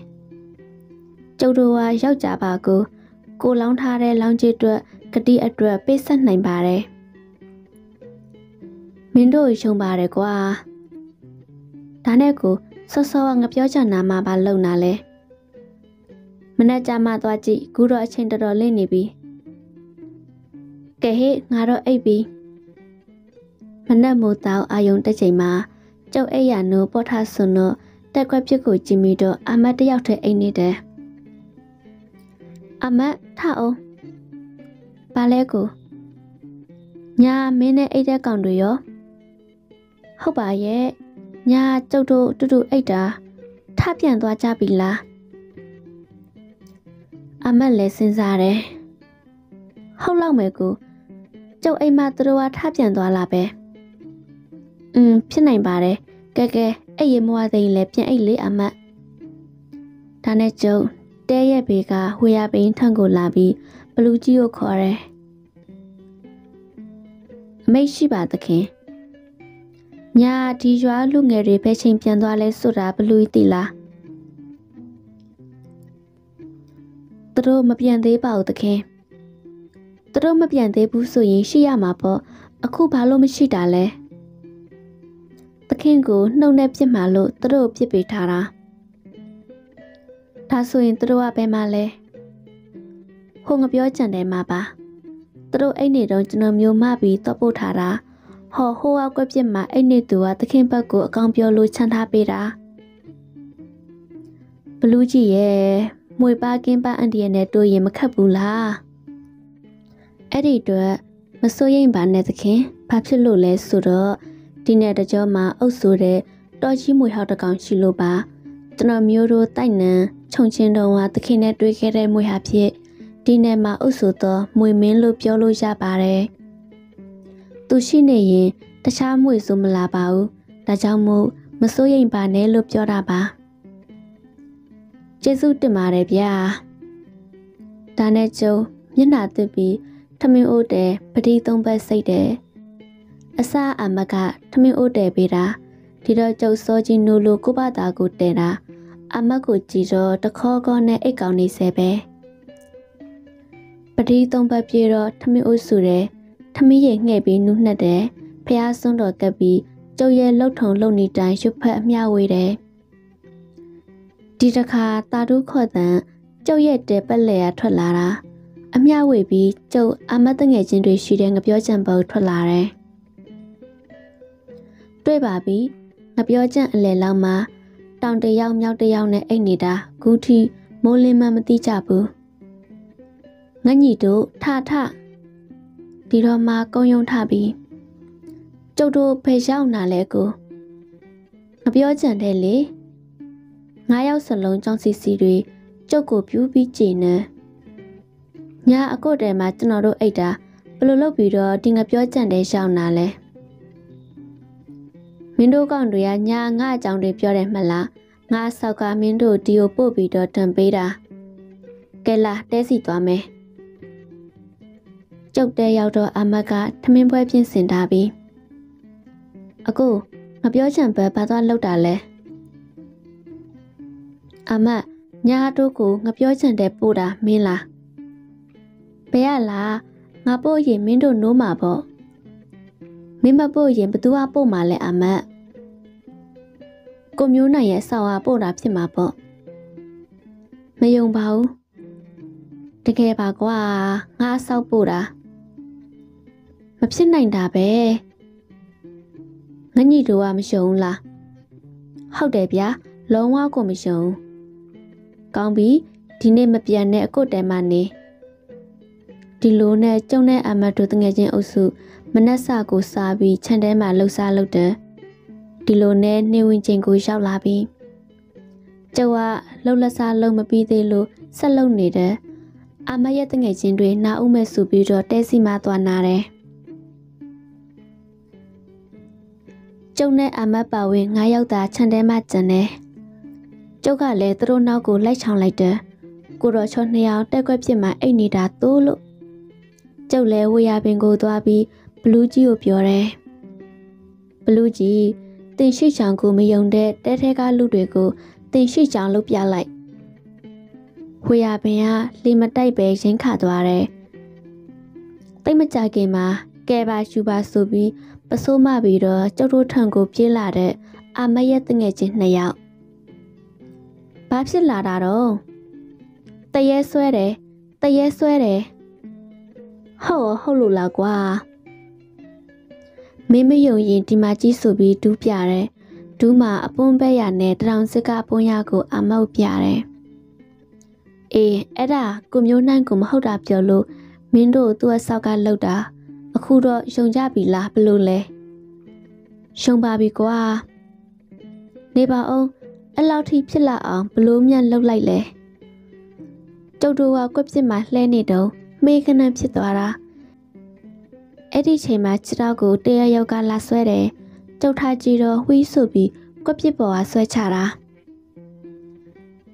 ကျုပ်တို့ကယောက်ျားပါကိုကိုလောင်းထားတဲ့လောင်းချေအတွက်ဂတိအတွက်ပေးဆက်နိုင်ပါတယ်မင်းတို့ရှုံပါတယ်ကွာ ဒါနဲ့ကိုဆော့ဆော့ကငပြောချင်နာမှာပါလုံနာလဲမနေ့ကမှသွားကြည့်ခုတော့အချိန်တော်တော်လင့်နေပြီကဲဟေ့ငါတော့အိပ်ပြီမနက်မိုးတောက်အာယုံတက်ချိန်မှာကျုပ်အိယာနိုးပေါ်ထဆွန်တို့တက်ခွက်ပြစ်ကိုကြည့်ပြီးတော့အမတ်တယောက်တည်းအိတ်နေတယ်အမတ်ထအောင်ဘာလဲကိုညာမင်းနဲ့အိတ်တဲ့ကောင်တွေရောဟုတ်ပါရဲ့ ညာကျုပ်တို့တူတူအိတ်တာထပြန်သွားကြပြီလားအမတ်လည်းစဉ်းစားတယ်ဟုတ်လောက်မယ်ကိုကျုပ်အိမ်မသူတို့ကထပြန်သွားလာပဲอืมဖြစ်နိုင်ပါတယ်ကဲကဲအဲ့ရမွားသိရင်လည်းပြန်အိတ်လေးအမတ်ဒါနဲ့ကျုပ်တဲရဲ့ဘေကဝေရပိန်ထန့်ကိုလာပြီးဘလူးကြီးကိုခေါ်တယ်အမိတ်ရှိပါသခင် ညာဒီရွာလူငယ်တွေဘယ်ချိန်ပြန်သွားလဲဆိုတာဘလူးသိလားသူတို့မပြန်သေးပါဘူးသခင်သူတို့မပြန်သေးဘူးဆိုရင်ရှိရမှာပေါ့အခုဘာလို့မရှိတာလဲသခင်ကိုနှုတ်နဲ့ပြစ်မှလို့သူတို့ပြစ်ပေးထားတာဒါဆိုရင်သူတို့ကဘယ်မှာလဲဟိုငပြောကြံတယ်မှာပါသူတို့အဲ့နေတော့ကျွန်တော်မျိုးမပြီးတော့ပို့ထားတာ ဟောဟိုကကွက်ပြစ်မှာအဲ့နေသူကသခင်ဘက်ကိုအကောင်ပြောလို့ချန်ထားပေးတာဘလူးကြီးရဲ့မွေပါကင်းပါအန်ဒီယနဲ့တွေ့ရင်မခတ်ဘူးလားအဲ့ဒီတော့မစိုးရိမ်ပါနဲ့သခင်ဘာဖြစ်လို့လဲဆိုတော့ဒီနေ့တကြောမှာအုပ်ဆိုတဲ့တော်ကြီးမွေဟောက်တကောင်ရှိလို့ပါကျွန်တော်မျိုးတို့တိုက်နံခြုံချင်းတော်ဟာသခင်နဲ့တွေ့ခဲ့တဲ့မွေဟာဖြစ်ဒီနေ့မှာအုပ်ဆိုသောမွေမင်းလို့ပြောလို့ရပါတယ် သူရှိနေရင်တခြားမွေဆိုမလာပါဘူးဒါကြောင့်မို့မစိုးရိမ်ပါနဲ့လို့ပြောတာပါကျေးဇူးတင်ပါတယ်ဗျာဒါနဲ့ကျုံမျက်နှာသစ်ပြီးထမင်းအိုးတယ်ပတိသုံးဘက်စိတ်တယ်အစအမကထမင်းအိုးတယ်ပေးတာဒီတော့ကျုပ်စောကြီးနိုးလို့ကိုပတာကိုတဲတာအမတ်ကိုကြည်တော့တခေါခေါနဲ့အိတ်ကောင်နေဆဲပဲပတိသုံးဘက်ပြေတော့ထမင်းအိုးဆူတယ် ထမင်းရိပ်ငှဲ့ပြီးနူးနှက်တယ်ဖះစွန်းတော်ကပ်ပြီးကျုပ်ရဲ့လှုပ်ထုံလှုပ်နေတိုင်းရွတ်ဖက်အမျှဝေးတယ်ဒီတစ်ခါတာတို့ခေါ်တဲ့ကျုပ်ရဲ့တဲပက်လေရထွက်လာတာအမျှဝေပြီးကျုပ်အမတ်တငယ်ချင်းတွေရှိတဲ့ငပြောကြံပုတ်ထွက်လာတယ်တွေ့ပါပြီငပြောကြံအလဲလောက်မှာတောင်တယောက်မြောက်တယောက်နဲ့အိတ်နေတာဂူထီမိုးလင်းမှမသိကြဘူးငညီတို့ထထ ဒီတော့မှကုံယုံထပြီးကျုပ်တို့ဖယ်ရောက်နာလဲကိုငပြောကြံတဲ့လေငါးယောက်စလုံးကြောင်းစီစီတွေကျုပ်ကိုပြူးပြီးကြည်နေညာအကုတ်တဲမှာကျွန်တော်တို့အိတ်တာဘလို့လုပ်ပြီးတော့ဒီငပြောကြံတဲ့ရှောင်းနာလဲမင်းတို့ကောင်တွေကညာငါအကြောင်းတွေပြောတယ်မလားငါဆောက်ကမင်းတို့ဒီကိုပို့ပြီးတော့တံပေးတာကဲလာတဲစီသွားမယ် ကျုပ်တဲရောက်တော့အမတ်ကထမင်းပွဲပြင်ဆင်ထားပြီးအကိုမပြောချင်ပဲဘာသွားလောက်တာလဲအမတ်ညာတို့ကိုငပြောချင်တဲ့ပို့တာမင်းလားဘယ်ရလားငါပို့ရင်မင်းတို့နိုးမှာပေါ့မင်းမပို့ရင်ဘသူကပို့မှာလဲအမတ်ကိုမျိုးနိုင်ရဲ့ဆောက်အားပို့တာဖြစ်မှာပေါ့မယုံပါဘူးတကယ်ပါကွာငါဆောက်ပို့တာ မဖြစ်နိုင်တာပဲငညီတို့ကမရှုံးလားဟုတ်တယ်ဗျာလုံးဝကိုမရှုံးကောင်းပြီဒီနေ့မပြန်တဲ့အကုတ်တဲမှနေဒီလိုနဲ့ကျုံတဲ့အမတ်တို့တငယ်ချင်းအုပ်စုမနက်စာကိုစားပြီးခြံထဲမှာလှုပ်ရှားလုပ်တယ်ဒီလိုနဲ့နေဝင်ချင်းကိုရောက်လာပြီးကျုပ်ကလှုပ်လက်စားလုံးမပြီးသေးလို့ဆက်လုပ်နေတယ်အမရဲ့တငယ်ချင်းတွေနာဦးမဲ့စုပြီးတော့တဲစီမသွားနာတယ် ကျုံနဲ့အမတ်ပါဝင်ငါးယောက်သာခြံထဲမှာကျန်တယ်ကျုပ်ကလည်းသူတို့နောက်ကိုလိုက်ချောင်းလိုက်တယ်ကိုတော်ချောနှစ်ယောက်တက်ခွက်ပြစ်မှအိတ်နေတာသို့လို့ကျုပ်လည်းဝေရပင်ကိုသွားပြီးဘလူးကြီးကိုပြောတယ်ဘလူးကြီးတင်ရှိချောင်ကိုမယုံတဲ့တဲထဲကလူတွေကိုတင်ရှိချောင်လုပ်ပြလိုက်ဝေရပင်ကလေမတိုက်ပဲရင်းခသွားတယ်တိတ်မကြခင်မှာကဲပါရှူပါဆိုပြီး ပစိုးမပြီးတော့ကျုပ်တို့ထံကိုပြေးလာတဲ့အမရဲ့တငယ်ချင်းနှစ်ယောက်ဘာဖြစ်လာတာတော့တရဲဆွဲတယ်တရဲဆွဲတယ်ဟုတ်ဟုတ်လို့လားကွာမင်းမယုံရင်ဒီမှာကြည့်ဆိုပြီးဒူးပြတယ်ဒူးမှာအပွန်းပဲ့ရနဲ့တရောင်စစ်ကအပွန်းရကိုအမောက်ပြတယ်အေးအဲ့ဒါကိုမျိုးနိုင်ကိုမဟုတ်တာပြောလို့မင်းတို့သူ့အဆောက်ကလှုပ်တာ အခုတော့ယုံကြပြီလားဘလို့လဲရှုံပါပြီကွာနေပါအောင်အဲ့လောက်ထိဖြစ်လာအောင်ဘလို့မြတ်လှုပ်လိုက်လဲကျုပ်တို့ကကွက်ပြစ်မှလှဲနေတော့မေးခဏဖြစ်သွားတာအဲ့ဒီချိန်မှာခြေထောက်ကိုတရယောက်ကလာဆွဲတယ်ကျုပ်ထားကြည့်တော့ဝှီးဆိုပြီးကွက်ပြစ်ပေါ်ကဆွဲချတာ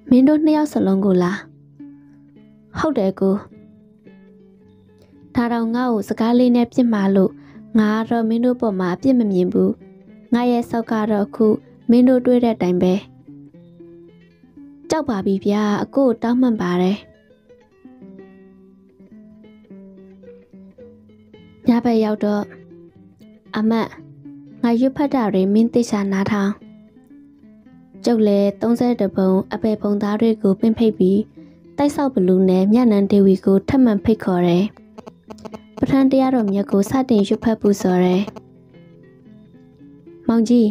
မင်းတို့နှစ်ယောက်စလုံးကိုလားဟုတ်တယ်ကို ဒါတော့ငါ့ကိုစကားလေးနဲ့ပြစ်မှာလို့ငါတော့မင်းတို့ပေါ်မှာအပြစ်မမြင်ဘူးငါရဲ့ဆောက်ကတော့အခုမင်းတို့တွေးတဲ့အတိုင်းပဲကြောက်ပါပြီဗျာအကိုတောင်းမှန်ပါတယ်ညဘက်ရောက်တော့အမတ်ငါရွတ်ဖတ်တာတွေမင်းသိချာနားထောင်ကျုပ်လည်း30ပုံအပေပုံသားတွေကိုပင့်ဖိတ်ပြီးတိုက်ဆောက်ဘလူးနဲ့မြနန်ဒေဝီကိုထပ်မံဖိတ်ခေါ်တယ် ပထန်တရားတော်မြတ်ကိုစတင်ရွတ်ဖတ်ပူဇော်တယ်မောင်ကြီး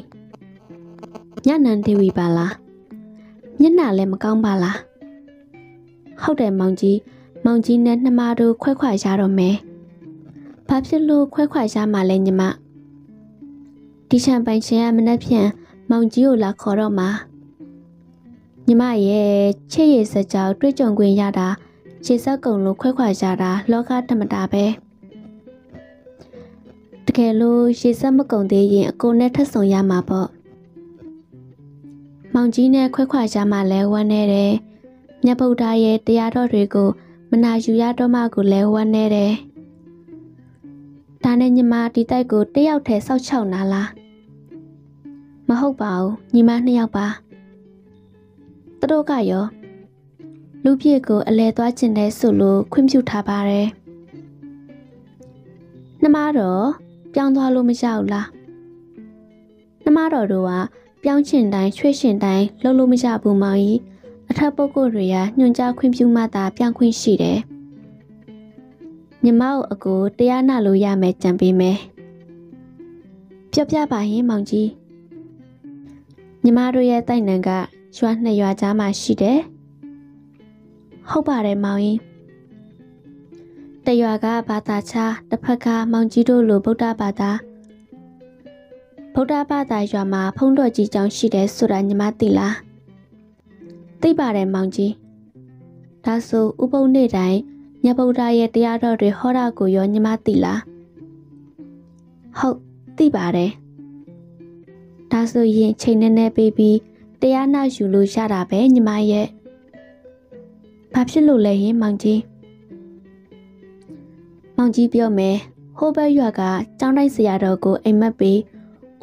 ညနန်ဒေဝီပါလားမျက်နှာလည်းမကောင်းပါလားဟုတ်တယ်မောင်ကြီးမောင်ကြီးနဲ့နှမတို့ခွဲခွာရတော့မယ်ဘာဖြစ်လို့ခွဲခွာရမှာလဲညီမဒီချံပိုင်ရှင်ကမနှက်ဖြန်မောင်ကြီးကိုလာခေါ်တော့မှာညီမရဲ့ချစ်ရည်စကြောက်တွေ့ကြုံခွင့်ရတာ ခြေဆက်ကုံလို့ခွဲခွာကြတာလောကတမတာပဲတကယ်လို့ရေဆက်မကုံသေးရင်အကိုနဲ့ထပ်ဆောင်ရမှာပေါ့မောင်ကြီးနဲ့ခွဲခွာကြမှာလဲဝမ်းနေတယ်မြတ်ဗုဒ္ဓရဲ့တရားတော်တွေကိုမနာယူရတော့မှကိုလဲဝမ်းနေတယ်ဒါနဲ့ညီမဒီတိုက်ကိုတယောက်တည်းစောက်ချောက်နာလားမဟုတ်ပါဘူးညီမနှစ်ယောက်ပါသူတို့ကရော လူပြည့်ကိုအလဲသွားကျင်တဲ့ဆိုလို့ခွင့်ပြုထားပါတယ်နှမတော့ပြောင်းသွားလို့မရဘူးလားနှမတော်တို့ကပြောင်းချင်တိုင်းချွေ့ချင်တိုင်းလှုပ်လို့မရဘူးမောင်ကြီးအထက်ပုဂ္ဂိုလ်တွေကညွှန်ကြားခွင့်ပြုမှသာပြောင်းခွင့်ရှိတယ်ညီမတို့အကိုတရားနာလို့ရမယ်ကြံပေးမယ်ပြောပြပါရင်မောင်ကြီးညီမတို့ရဲ့တိုက်နံကရွာနှစ်ရွာကြားမှာရှိတယ် ဟုတ်ပါတယ်မောင်ကြီးတရွာကဘာသာချတစ်ဖက်ကမောင်ကြီးတို့လိုဗုဒ္ဓဘာသာဗုဒ္ဓဘာသာရွာမှာဖုံးတော်ကြီးကျောင်းရှိတယ်ဆိုတာညီမသိလားသိပါတယ်မောင်ကြီးဒါဆိုဥပုံနေ့တိုင်းမြတ်ဗုဒ္ဓရဲ့တရားတော်တွေဟောတာကိုရောညီမသိလားဟုတ်သိပါတယ်ဒါဆိုရင်ချိန်နဲ့နဲ့ပေးပြီးတရားနာယူလို့ရတာပဲညီမရဲ့ ဘာဖြစ်လို့လဲရင်မောင်ကြီးမောင်ကြီးပြောမယ်ဟိုဘက်ရွာကကျောင်းတိုင်းဆရာတော်ကိုအိမ်မက်ပြီး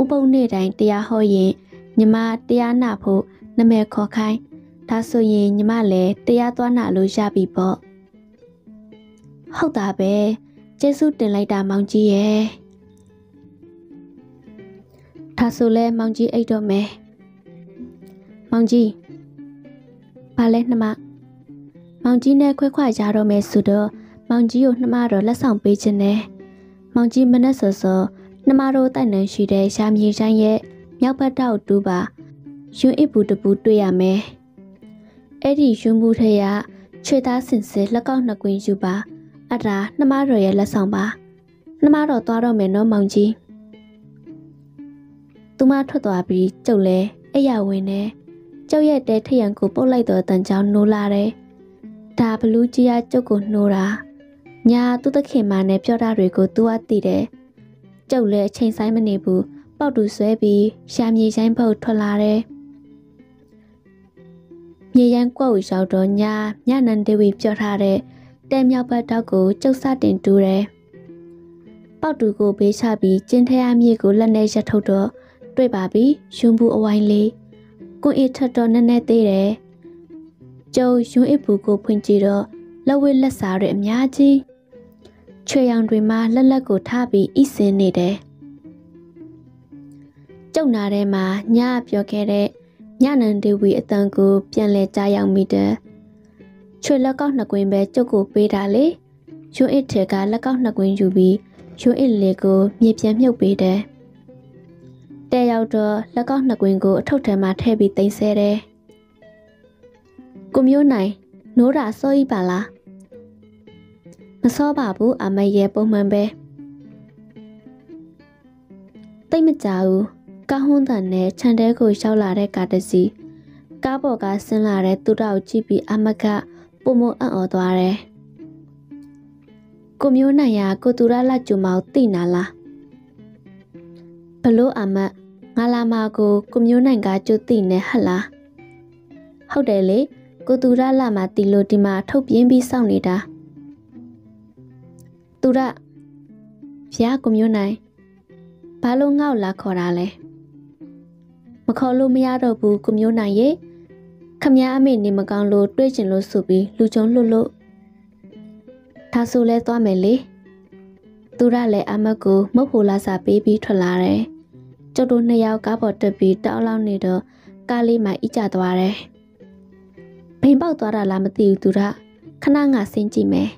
ဥပုံနေ့တိုင်းတရားဟောရင်ညီမတရားနာဖို့နမဲခေါ်ခိုင်းဒါဆိုရင်ညီမလည်းတရားသွားနာလို့ရပြီပေါ့ဟုတ်တာပဲကျေးဇူးတင်လိုက်တာမောင်ကြီးရဲ့ဒါဆိုလဲမောင်ကြီးအိတ်တော့မယ်မောင်ကြီးဘာလဲနှမ မောင်ကြီးနဲ့ခွဲခွာကြတော့မယ်ဆိုတော့မောင်ကြီးကိုနှမတော့လက်ဆောင်ပေးခြင်းနဲ့မောင်ကြီးမနဲ့စောစောနှမတို့တိုက်နှံရှိတဲ့ရှာမြေချိုင်းရဲ့မြောက်ဘက်တောက်တူပါယွန်းအစ်ဘူးတပူတွေ့ရမယ်အဲ့ဒီယွန်းဘူးထရခြေသားစင်စစ်လက်ကောက်နှစ်ကွင်းယူပါအတာနှမတော်ရဲ့လက်ဆောင်ပါနှမတော်သွားတော့မယ်နော်မောင်ကြီးသူမထွက်သွားပြီးကျုပ်လဲအဲ့ရဝင်နေကျုပ်ရဲ့တဲထရံကိုပုတ်လိုက်တော့တန်ချောင်းနိုးလာတယ် ဒါဘလူးကြီးကကျုပ်ကိုနှိုးတာညာသူ့သခင်မနဲ့ပြောတာတွေကိုသူကသိတယ်ကျုပ်လည်းအချိန်ဆိုင်မနေဘူးပေါက်တူဆွဲပြီးရှာမြေဆိုင်ဘုတ်ထွက်လာတယ်မြေရန်ကွက်ဝီလျှောက်တော့ညာညနန်ဒေဝီပြောထားတဲ့တဲမြောက်ဘက်တောက်ကိုကျုပ်စတင်တူးတယ်ပေါက်တူကိုဘေးချပြီးကျင်းထဲအမြေကိုလက်နဲ့ရထုတ်တော့တွေ့ပါပြီရွှံဘူးအဝိုင်းလေးကိုအေးထက်တော့နည်းနည်းသေးတယ် ကျုံရွှံအစ်ပူကိုဖွင့်ကြည့်တော့လက်ဝဲလက်စားတွေအများကြီးချွေရောင်တွေမှာလက်လက်ကိုထားပြီးဣစင်းနေတယ်ကျုံနာထဲမှာညပြောခဲ့တဲ့ညနန်ဒေဝီအတန်ကိုပြန်လဲကြားရောက်မိတယ်ချွေလက်ကောက်နှစ်ကွင်းပဲကျုပ်ကိုပေးတာလေရွှံအစ်ထဲကလက်ကောက်နှစ်ကွင်းယူပြီးရွှေအစ်လေးကိုမြေပြန်မြုပ်ပေးတယ်။တဲရောက်တော့လက်ကောက်နှစ်ကွင်းကိုအထုပ်ထဲမှာထည့်ပြီးတင်ဆဲတယ်။ ကိုမျိုးနိုင်နိုးတာစောကြီးပါလား။မစောပါဘူးအမရဲ့ပုံမှန်ပဲ။တိတ်မကြဘူး။ကားဟွန်းတန်နဲ့ခြံတဲကိုရောက်လာတဲ့ကားတစ်စီးကားပေါ်ကဆင်းလာတဲ့သူတော်ကိုကြည့်ပြီးအမကပုံမအံ့ဩသွားတယ်။ကိုမျိုးနိုင်ရကိုသူရလကျူမောင်သိနာလားဘလို့အမတ်ငါလာမကိုကိုမျိုးနိုင်ကကျုသိနေဟလားဟုတ်တယ်လေ ကိုသူရလမှာတီလို့ဒီမှာထုတ်ပြင်းပြီးစောင့်နေတာသူရဖျားကိုမျိုးနိုင်ဘာလို့ငေါ့လာခေါ်တာလဲမခေါ်လို့မရတော့ဘူးကိုမျိုးနိုင်ရေခမည်းအမေနေမကောင်းလို့တွေးကျင်လို့ဆိုပြီးလူချုံလှုပ်လို့ဒါဆိုလဲသွားမယ်လေသူရလည်းအမတ်ကိုမုတ်ဖိုလာစာပေးပြီးထွက်လာတယ်ကျုပ်တို့နှစ်ယောက်ကားပေါ်တက်ပြီးတောက်လောက်နေတော့ကားလေးမှအိကျသွားတယ် ဘိန်ပေါက်သွားတာလားမသိဘူးသူရခဏငါဆင်းကြည့်မယ်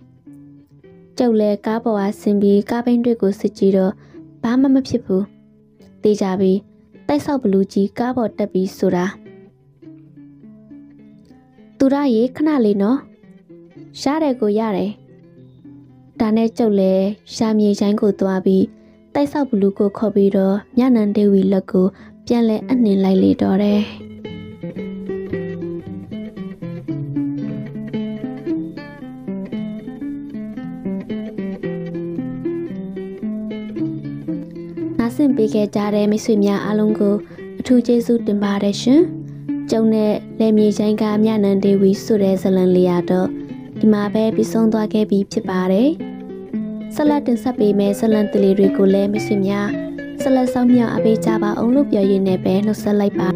ကျုပ်လည်းကားပေါ်ကဆင်းပြီးကားဘိန်းတွေကိုစစ်ကြည့်တော့ဘာမှမဖြစ်ဘူးတေးကြပြီးတိုက်ဆောက်ဘလူးကြီးကားပေါ်တက်ပြီးဆိုတာသူရရေခဏလေးနော်ရတယ်ကိုရတယ်ဒါနဲ့ကျုပ်လည်းရှာမြေချိုင်းကိုသွားပြီးတိုက်ဆောက်ဘလူးကိုခေါ်ပြီးတော့ညနန်ဒေဝီလက်ကိုပြန်လဲအနှင်လိုက်လေတော့တယ် င်ပေးခဲ့ကြတဲ့မိတ်ဆွေများအားလုံးကိုအထူးကျေးဇူးတင်ပါတယ်ရှင်။ကျုံနဲ့လေမြေချိုင်းကမြနန်ဒေဝီဆိုတဲ့ဇလံလေးရတော့ဒီမှာပဲပြီးဆုံးသွားခဲ့ပြီဖြစ်ပါတယ်။ဆက်လက်တင်ဆက်ပေးမယ့်ဇလန်တလီတွေကိုလည်းမဆွေများဆက်လက်ဆောင်မြောက်အပေးကြပါအောင်လို့ပြောရင်းနဲ့ပဲနှုတ်ဆက်လိုက်ပါ